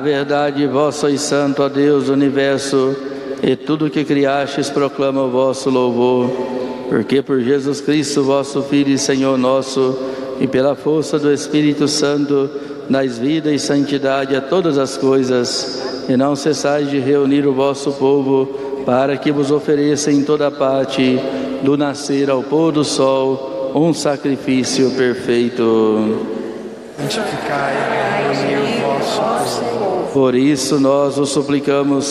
Verdade, vós sois santo, ó Deus do universo, e tudo que criastes proclama o vosso louvor, porque por Jesus Cristo, vosso Filho e Senhor nosso, e pela força do Espírito Santo, dais vida e santidade a todas as coisas, e não cessais de reunir o vosso povo, para que vos ofereça em toda parte, do nascer ao pôr do sol, um sacrifício perfeito. Santificai o vosso Por isso nós o suplicamos,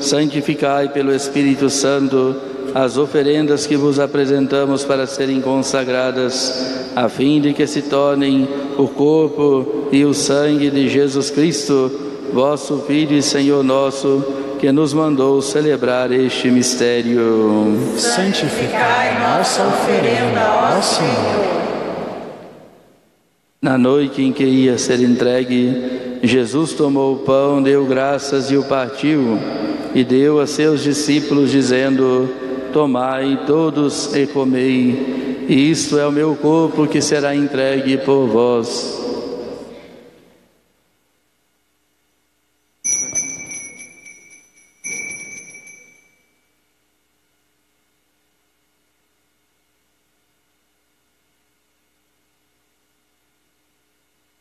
santificai pelo Espírito Santo as oferendas que vos apresentamos para serem consagradas, a fim de que se tornem o corpo e o sangue de Jesus Cristo, vosso Filho e Senhor nosso, que nos mandou celebrar este mistério. Santificai nossa oferenda, ó Senhor. Na noite em que ia ser entregue, Jesus tomou o pão, deu graças e o partiu, e deu a seus discípulos, dizendo: Tomai todos e comei, isto é o meu corpo que será entregue por vós.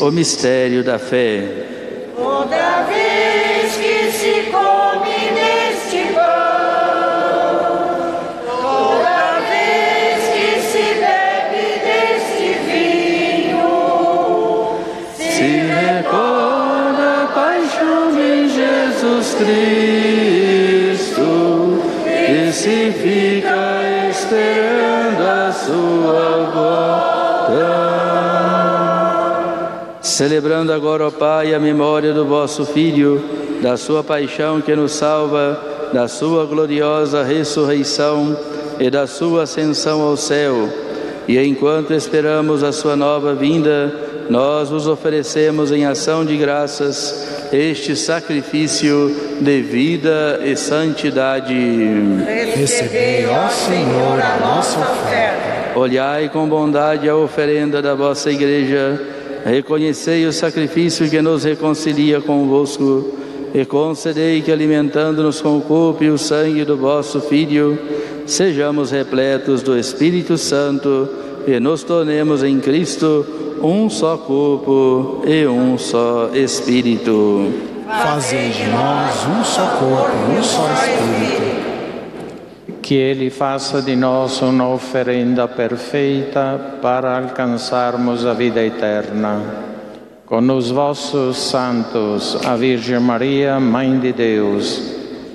O mistério da fé. Toda vez que se come neste pão, toda vez que se bebe deste vinho, Se recorda a paixão de Jesus Cristo Celebrando agora, ó Pai, a memória do vosso Filho, da sua paixão que nos salva, da sua gloriosa ressurreição e da sua ascensão ao céu. E enquanto esperamos a sua nova vinda, nós vos oferecemos em ação de graças este sacrifício de vida e santidade. Recebei, ó Senhor, a nossa oferta. Olhai com bondade a oferenda da vossa igreja, reconhecei o sacrifício que nos reconcilia convosco e concedei que, alimentando-nos com o corpo e o sangue do vosso Filho, sejamos repletos do Espírito Santo e nos tornemos em Cristo um só corpo e um só Espírito. Fazei de nós um só corpo, um só Espírito. Que Ele faça de nós uma oferenda perfeita para alcançarmos a vida eterna. Com os vossos santos, a Virgem Maria, Mãe de Deus,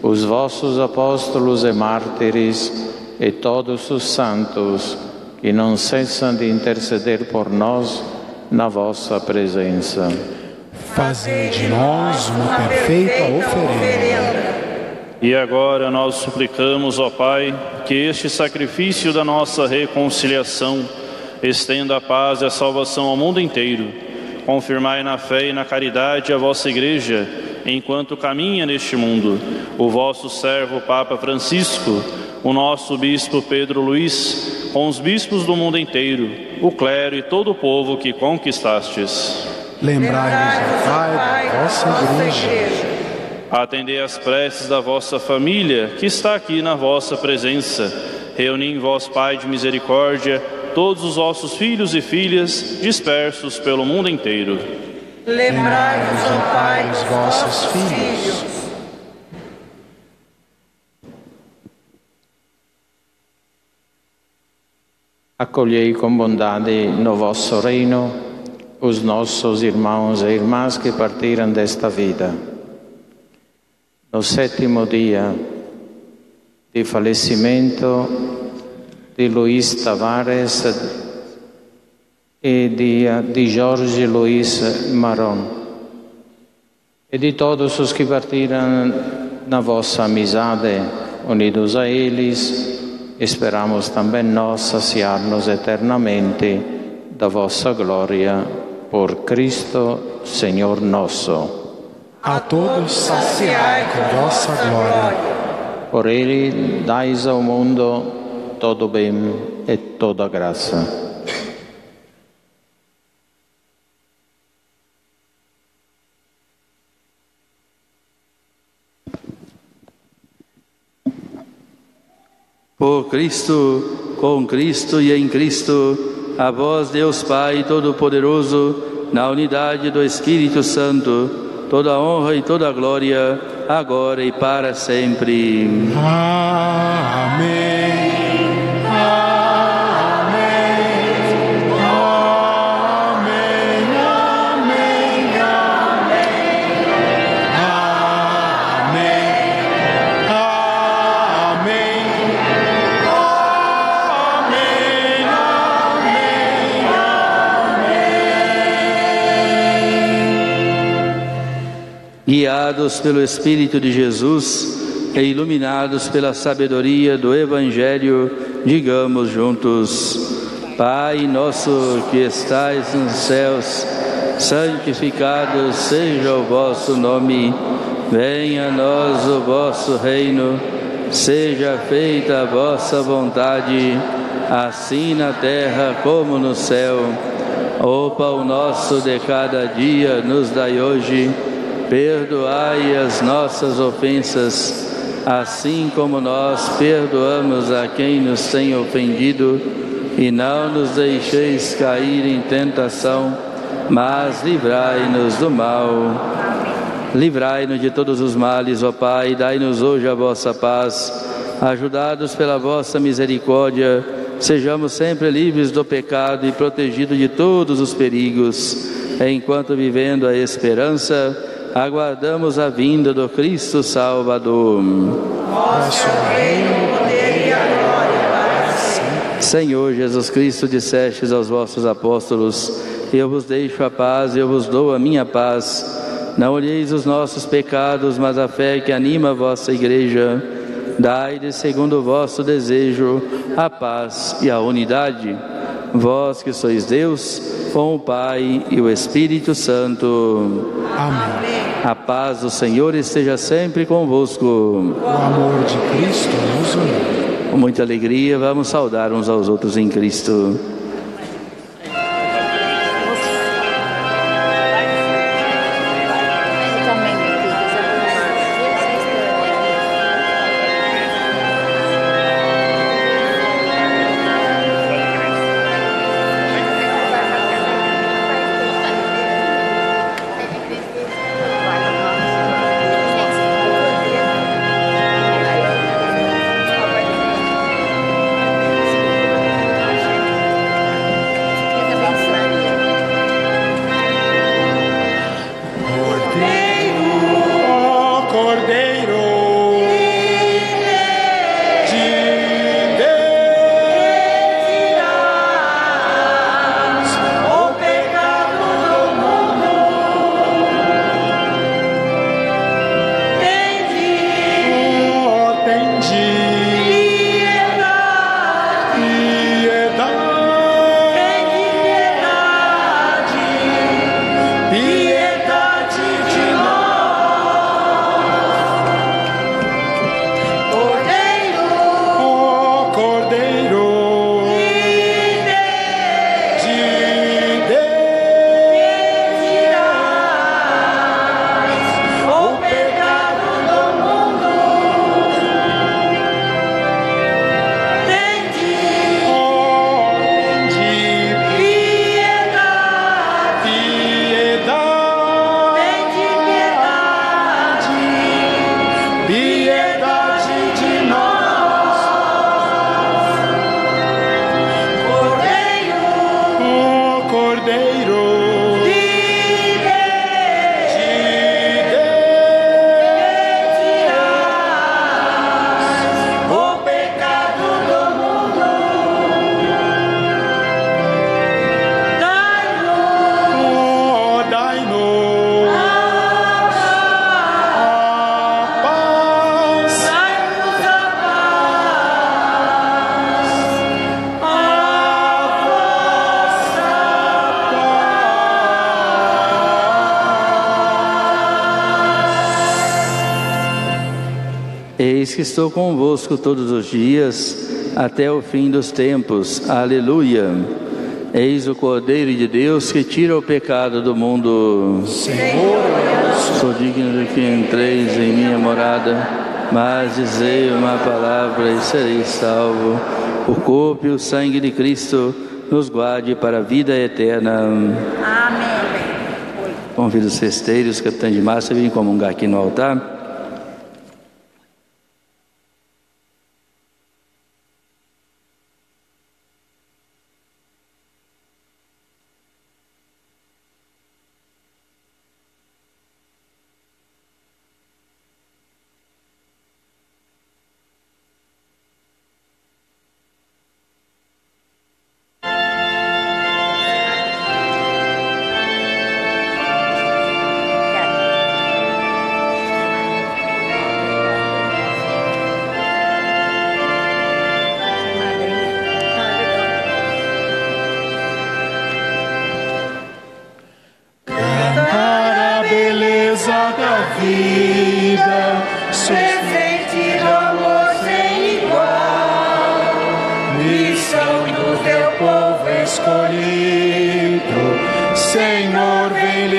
os vossos apóstolos e mártires e todos os santos que não cessam de interceder por nós na vossa presença. Fazei de nós uma perfeita oferenda. E agora nós suplicamos, ó Pai, que este sacrifício da nossa reconciliação estenda a paz e a salvação ao mundo inteiro. Confirmai na fé e na caridade a vossa Igreja, enquanto caminha neste mundo, o vosso servo Papa Francisco, o nosso Bispo Pedro Luiz, com os bispos do mundo inteiro, o clero e todo o povo que conquistastes. Lembrai-vos, Pai, da vossa igreja. Atendei as preces da vossa família, que está aqui na vossa presença. Reuni em vós, Pai de misericórdia, todos os vossos filhos e filhas dispersos pelo mundo inteiro. lembrai-vos, ó Pai, dos vossos filhos. Accogliei con bondade no vosso reino os nossos irmãos e irmãs que partiram desta vida. No sétimo dia de falecimento de Luiz Tavares e de, de Jorge Luiz Maron e de todos os que partiram na vossa amizade, unidos a eles, esperamos também nós saciar-nos eternamente da vossa glória por Cristo, Senhor nosso. A todos saciai com vossa glória. Por Ele dais ao mundo todo bem e toda graça. Por Cristo, com Cristo e em Cristo, a vós, Deus Pai Todo-Poderoso, na unidade do Espírito Santo, toda honra e toda glória, agora e para sempre. Amém. Guiados pelo Espírito de Jesus e iluminados pela sabedoria do Evangelho, digamos juntos: Pai nosso que estais nos céus, santificado seja o vosso nome, venha a nós o vosso reino, seja feita a vossa vontade, assim na terra como no céu. O pão nosso de cada dia nos dai hoje Perdoai as nossas ofensas, assim como nós perdoamos a quem nos tem ofendido, e não nos deixeis cair em tentação, mas livrai-nos do mal. Livrai-nos de todos os males, ó Pai, dai-nos hoje a vossa paz. Ajudados pela vossa misericórdia, sejamos sempre livres do pecado e protegidos de todos os perigos, enquanto vivendo a esperança aguardamos a vinda do Cristo Salvador. Vosso reino, poder e a glória para sempre. Senhor Jesus Cristo, dissestes aos vossos apóstolos: Eu vos deixo a paz, eu vos dou a minha paz. Não olheis os nossos pecados, mas a fé que anima a vossa igreja. Dai-lhe, segundo o vosso desejo, a paz e a unidade. Vós que sois Deus, com o Pai e o Espírito Santo. Amém. A paz do Senhor esteja sempre convosco. O amor de Cristo nos une. Com muita alegria, vamos saudar uns aos outros em Cristo. Estou convosco todos os dias, até o fim dos tempos. Aleluia. Eis o Cordeiro de Deus que tira o pecado do mundo. Senhor, Sou digno de que entreis em minha morada, mas dizei uma palavra e serei salvo. O corpo e o sangue de Cristo nos guarde para a vida eterna. Amém. Convido os festeiros, capitães de massa, a virem comungar aqui no altar.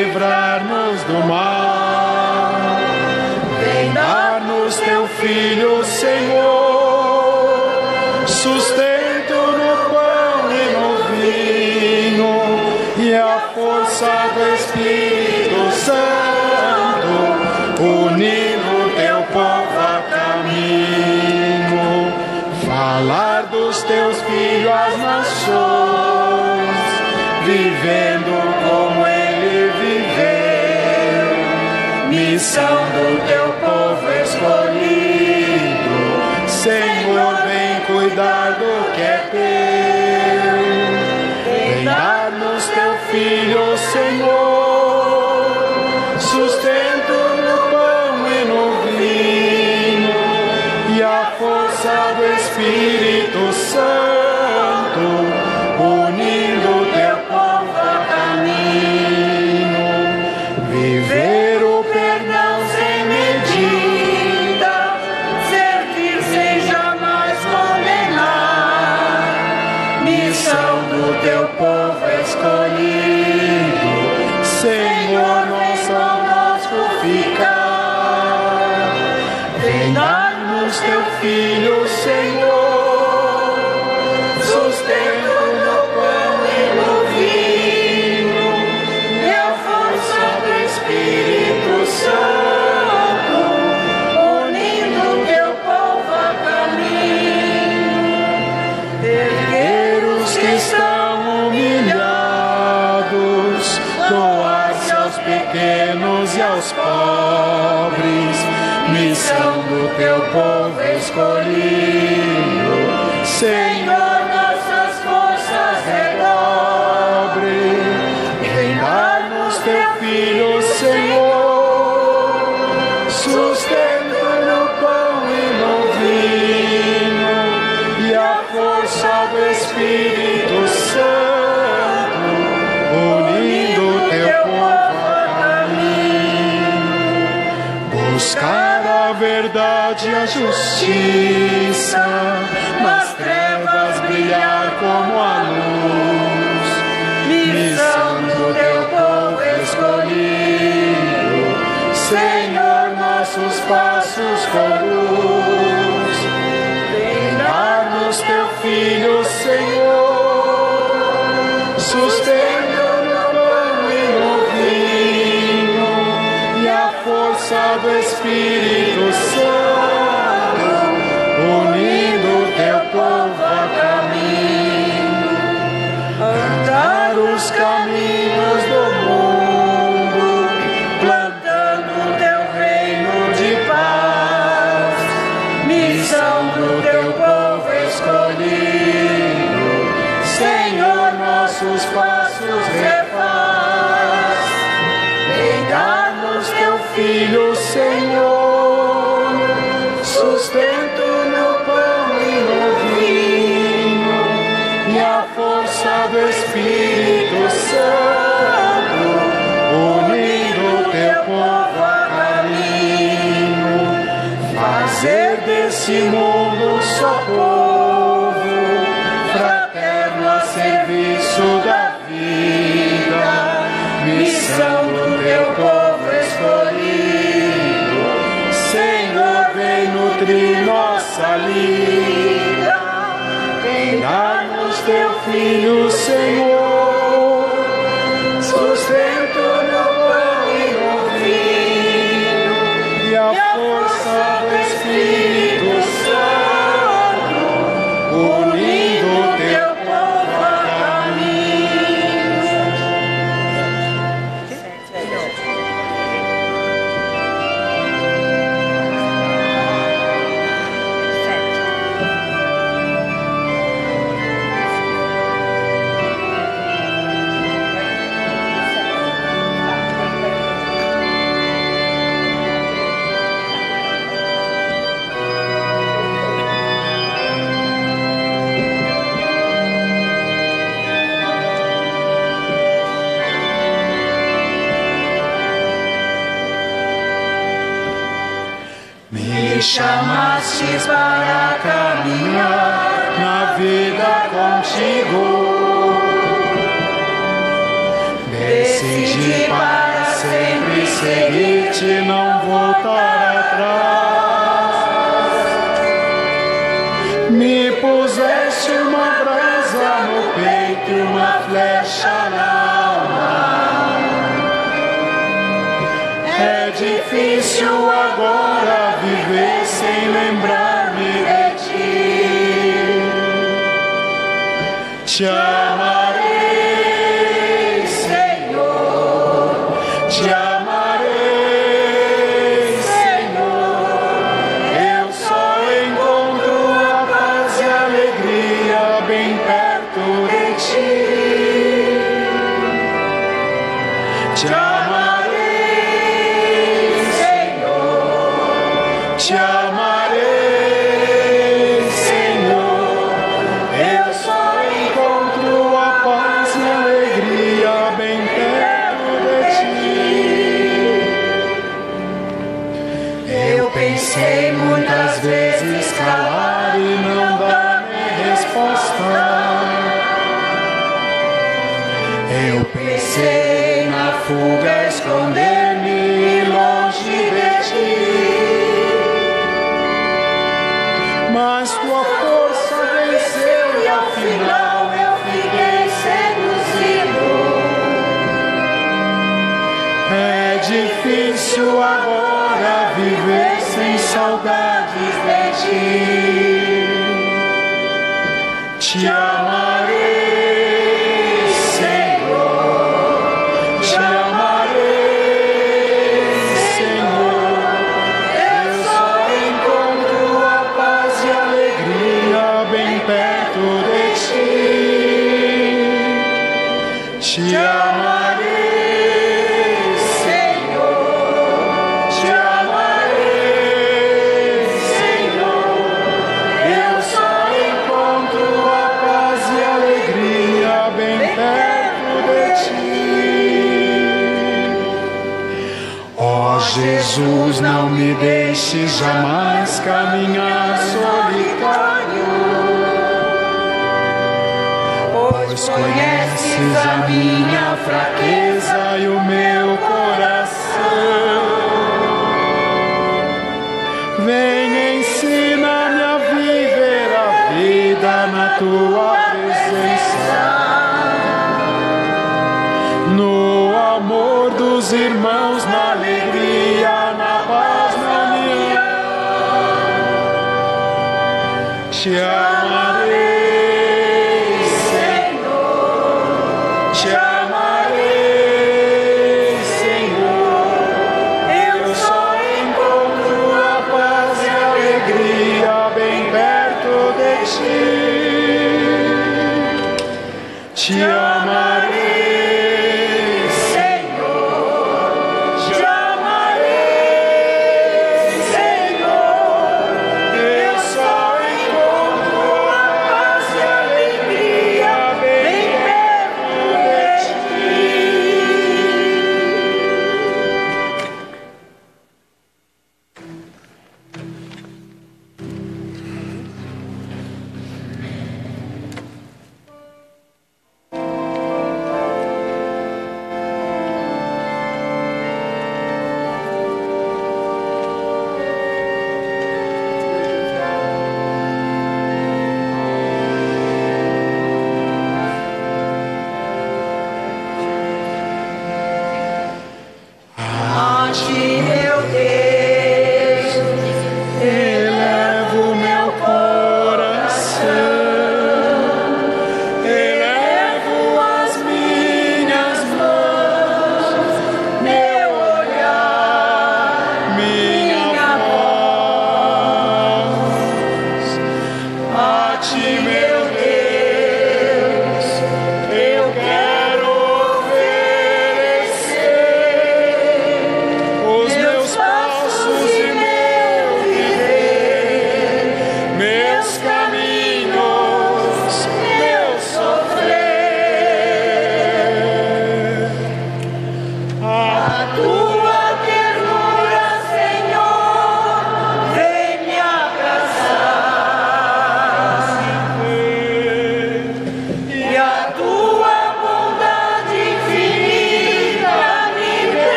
Livrar-nos do mal. Vem dar-nos teu filho, Senhor, Missão do teu povo escolhido, Senhor, vem cuidar do que é teu. Vem dar-nos teu filho, Senhor, sustento no pão e no vinho, e a força do Espírito Santo, teu povo escolhido, verdade e a justiça, nas trevas brilhar como a luz. Missão do teu povo escolhido, Senhor, nossos passos conduz. Vem dar-nos teu filho, Senhor, sustento no pão e no vinho, e a força do Espírito nossos passos refaz. Vem dar-nos teu Filho, Senhor, sustento no pão e no vinho, e a força do Espírito Santo, unindo teu povo a caminho, fazer desse mundo entre nossa lida, dá-nos teu Filho, Senhor. deixo agora viver sem saudades de ti. Te deixe jamais caminhar solitário. Pois conheces a minha fraqueza e o meu coração. Vem, ensina-me a viver a vida na tua presença. No amor dos irmãos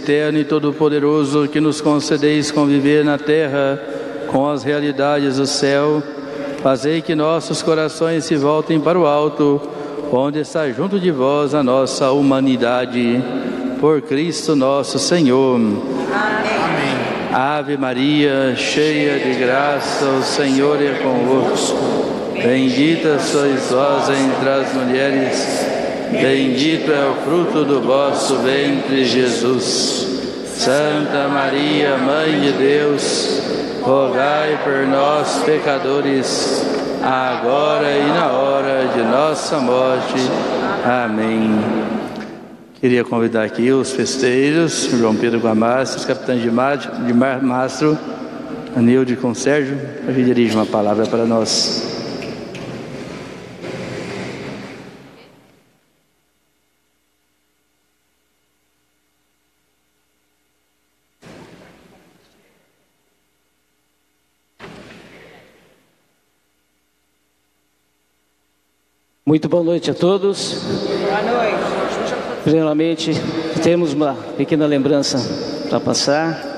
eterno e todo-poderoso, que nos concedeis conviver na terra com as realidades do céu, fazei que nossos corações se voltem para o alto, onde está junto de vós a nossa humanidade. Por Cristo nosso Senhor. Amém. Ave Maria, cheia de graça, o Senhor é convosco. Bendita sois vós entre as mulheres Bendito é o fruto do vosso ventre, Jesus. Santa Maria, Mãe de Deus, rogai por nós, pecadores, agora e na hora de nossa morte. Amém. Queria convidar aqui os festeiros, João Pedro Guamastro, capitão de, de Mar, Mastro, Anilde com Sérgio, para que dirija uma palavra para nós. Muito boa noite a todos. Boa noite. Primeiramente, temos uma pequena lembrança para passar.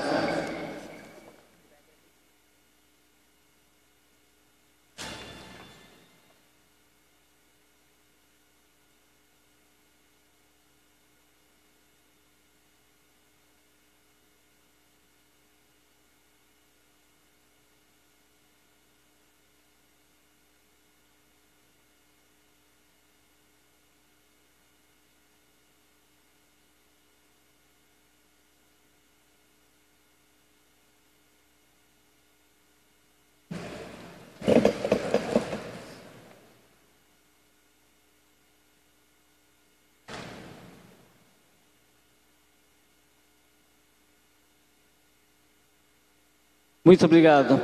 Muito obrigado,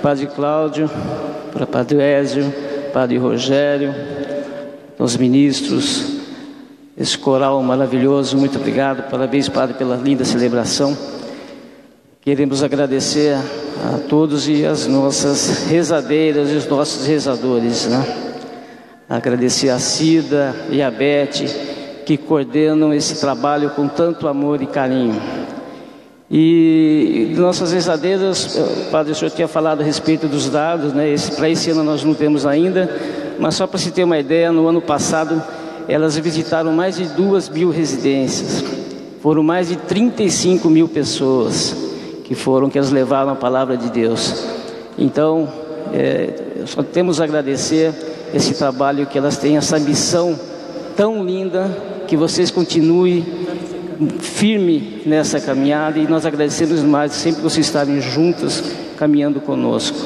Padre Cláudio, para Padre Ézio, Padre Rogério, os ministros, esse coral maravilhoso, muito obrigado, parabéns, Padre, pela linda celebração. Queremos agradecer a todos e as nossas rezadeiras e os nossos rezadores, né? Agradecer a Cida e a Beth, que coordenam esse trabalho com tanto amor e carinho. E nossas rezadeiras, o padre, o senhor tinha falado a respeito dos dados, né? Para esse ano nós não temos ainda, mas só para se ter uma ideia, no ano passado elas visitaram mais de duas mil residências, foram mais de 35 mil pessoas que foram, que elas levaram a palavra de Deus. Então, é, só temos a agradecer esse trabalho, que elas têm essa missão tão linda, que vocês continuem firme nessa caminhada e nós agradecemos mais sempre vocês estarem juntas caminhando conosco.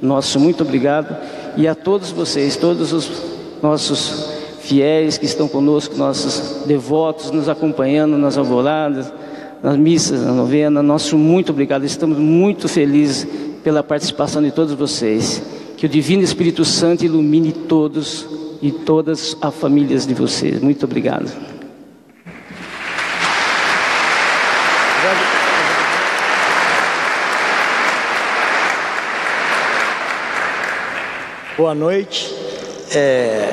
Nosso muito obrigado e a todos vocês, todos os nossos fiéis que estão conosco, nossos devotos nos acompanhando nas alvoradas, nas missas, na novena, nosso muito obrigado. Estamos muito felizes pela participação de todos vocês. Que o Divino Espírito Santo ilumine todos e todas as famílias de vocês. Muito obrigado. Boa noite. É,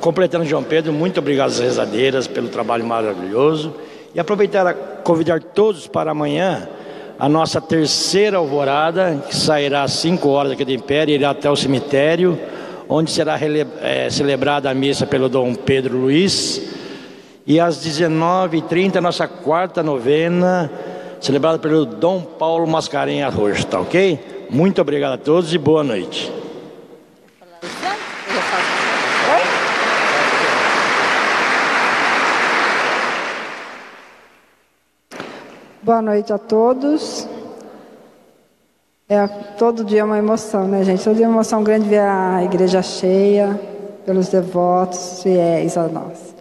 completando João Pedro, muito obrigado às rezadeiras pelo trabalho maravilhoso. E aproveitar a convidar todos para amanhã a nossa terceira alvorada, que sairá às 5 horas aqui do Império, irá até o cemitério, onde será é, celebrada a missa pelo Dom Pedro Luiz. E às 19h30, nossa quarta novena, celebrada pelo Dom Paulo Mascarenhas Roxo, tá ok? Muito obrigado a todos e boa noite. Boa noite a todos. É todo dia uma emoção, né, gente? Todo dia é uma emoção grande ver a igreja cheia, pelos devotos fiéis a nós,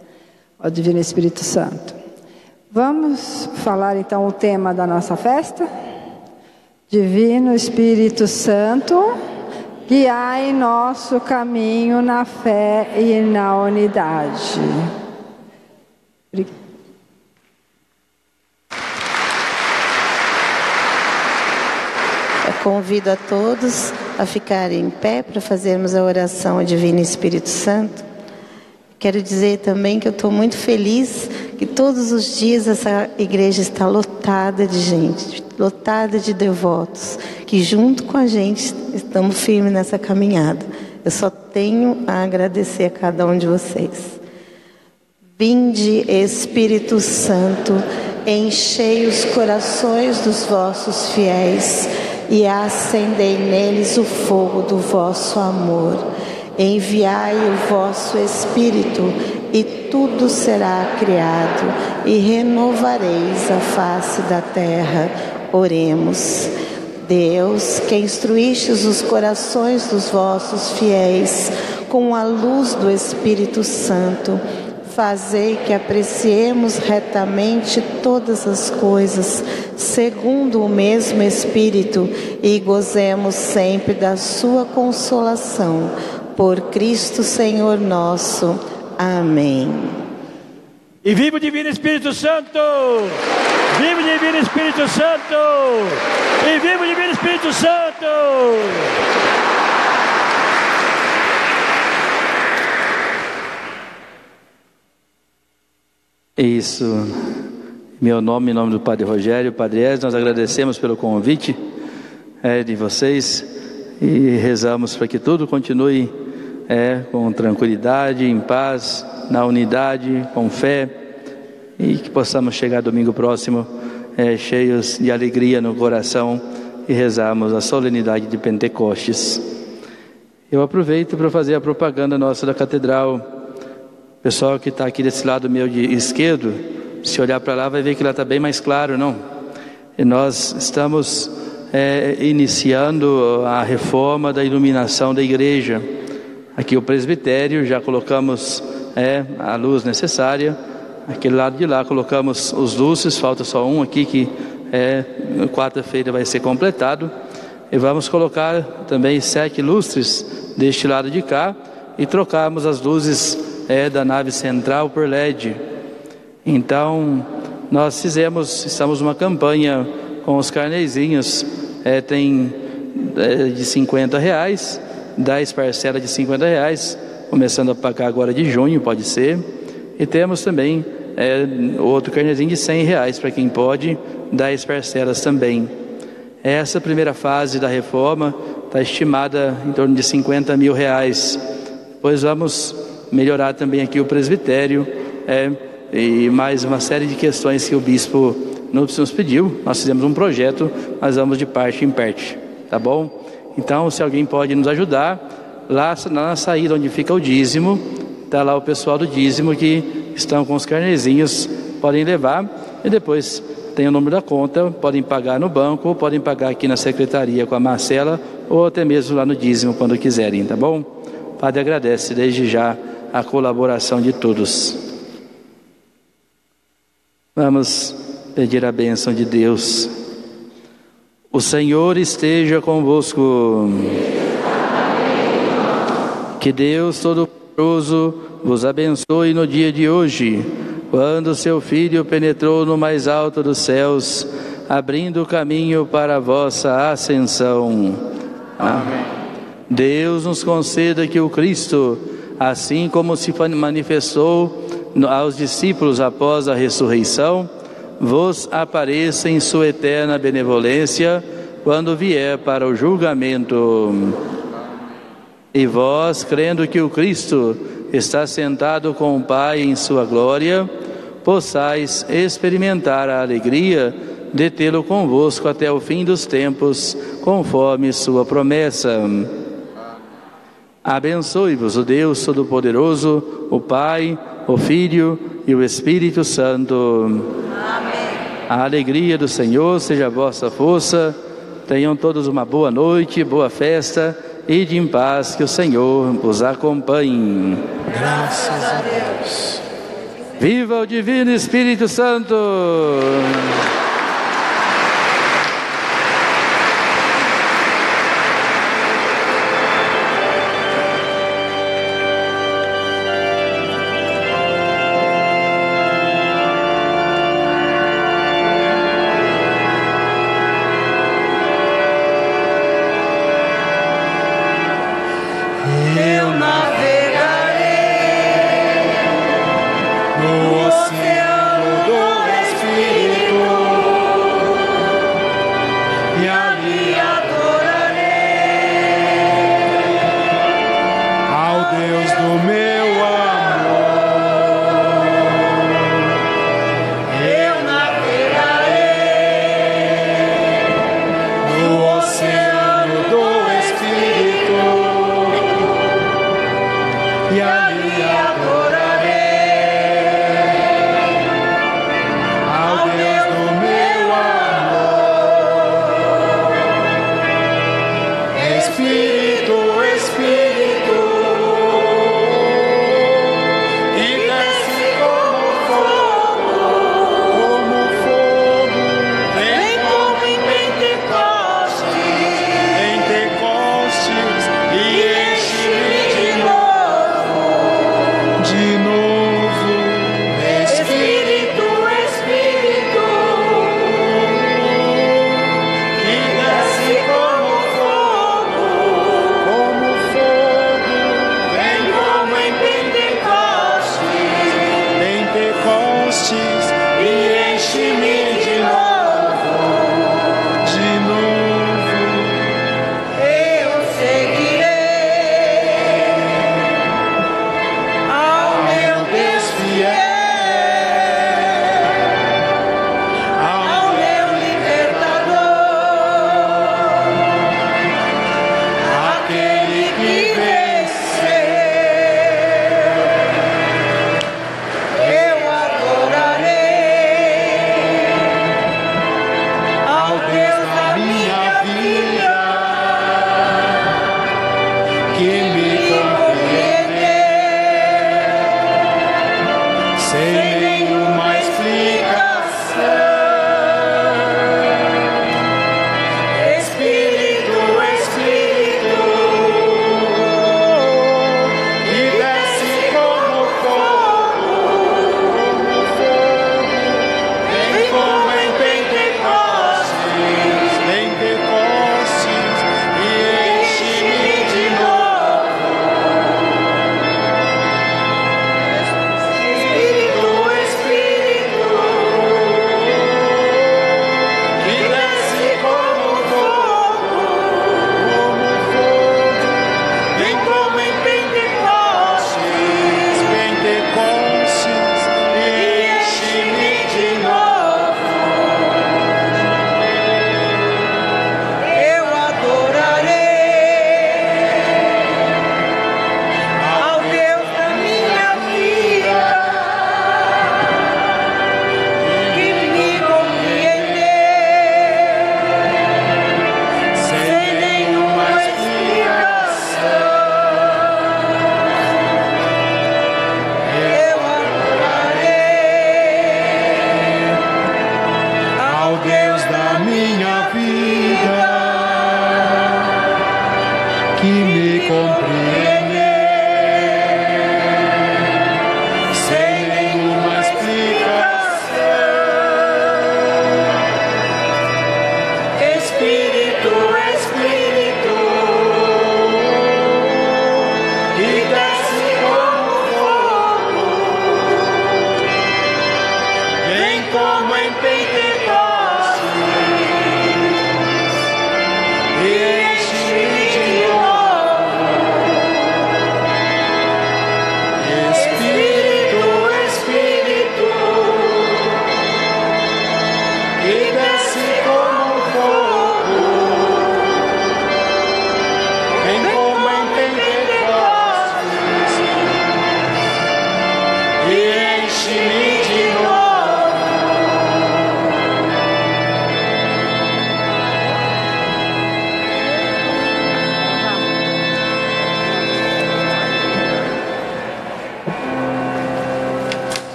ao Divino Espírito Santo. Vamos falar então o tema da nossa festa? Divino Espírito Santo, guiai nosso caminho na fé e na unidade. Obrigada. Convido a todos a ficar em pé para fazermos a oração ao Divino Espírito Santo. Quero dizer também que eu estou muito feliz que todos os dias essa igreja está lotada de gente, lotada de devotos, que junto com a gente estamos firmes nessa caminhada. Eu só tenho a agradecer a cada um de vocês. Vinde, Espírito Santo, enchei os corações dos vossos fiéis e acendei neles o fogo do vosso amor. Enviai o vosso Espírito e tudo será criado e renovareis a face da terra. Oremos. Deus, que instruístes os corações dos vossos fiéis com a luz do Espírito Santo, fazei que apreciemos retamente todas as coisas, segundo o mesmo Espírito, e gozemos sempre da sua consolação. Por Cristo Senhor nosso. Amém. E viva o Divino Espírito Santo! Viva o Divino Espírito Santo! E viva o Divino Espírito Santo! Isso. Meu nome, em nome do Padre Rogério, Padre Ez, nós agradecemos pelo convite é, de vocês e rezamos para que tudo continue é, com tranquilidade, em paz, na unidade, com fé e que possamos chegar domingo próximo é, cheios de alegria no coração e rezarmos a solenidade de Pentecostes. Eu aproveito para fazer a propaganda nossa da catedral. Pessoal que está aqui desse lado meu de esquerdo, se olhar para lá vai ver que lá está bem mais claro, não? E nós estamos é, iniciando a reforma da iluminação da igreja. Aqui o presbitério já colocamos é, a luz necessária. Aquele lado de lá colocamos os luzes, falta só um aqui que é, quarta-feira vai ser completado. E vamos colocar também sete lustres deste lado de cá e trocarmos as luzes é, da nave central por LED. Então, nós fizemos, estamos numa campanha com os carnezinhos, é, tem é, de 50 reais, 10 parcelas de 50 reais, começando a pagar agora de junho, pode ser. E temos também é, outro carnezinho de 100 reais para quem pode, 10 parcelas também. Essa primeira fase da reforma está estimada em torno de 50 mil reais. Pois vamos melhorar também aqui o presbitério é, e mais uma série de questões que o bispo nos pediu. Nós fizemos um projeto, mas vamos de parte em parte, tá bom? Então, se alguém pode nos ajudar, lá na saída onde fica o dízimo, está lá o pessoal do dízimo que estão com os carnezinhos, podem levar e depois tem o número da conta, podem pagar no banco podem pagar aqui na secretaria com a Marcela ou até mesmo lá no dízimo quando quiserem, tá bom? O padre agradece desde já a colaboração de todos. Vamos pedir a bênção de Deus. O Senhor esteja convosco. Que Deus Todo-Poderoso vos abençoe no dia de hoje, quando seu Filho penetrou no mais alto dos céus, abrindo o caminho para a vossa ascensão. Amém. Deus nos conceda que o Cristo assim como se manifestou aos discípulos após a ressurreição, vos apareça em sua eterna benevolência quando vier para o julgamento. E vós, crendo que o Cristo está sentado com o Pai em sua glória, possais experimentar a alegria de tê-lo convosco até o fim dos tempos, conforme sua promessa. Abençoe-vos o Deus Todo-Poderoso, o Pai, o Filho e o Espírito Santo. Amém. A alegria do Senhor seja a vossa força. Tenham todos uma boa noite, boa festa e de em paz que o Senhor vos acompanhe. Graças a Deus. Viva o Divino Espírito Santo!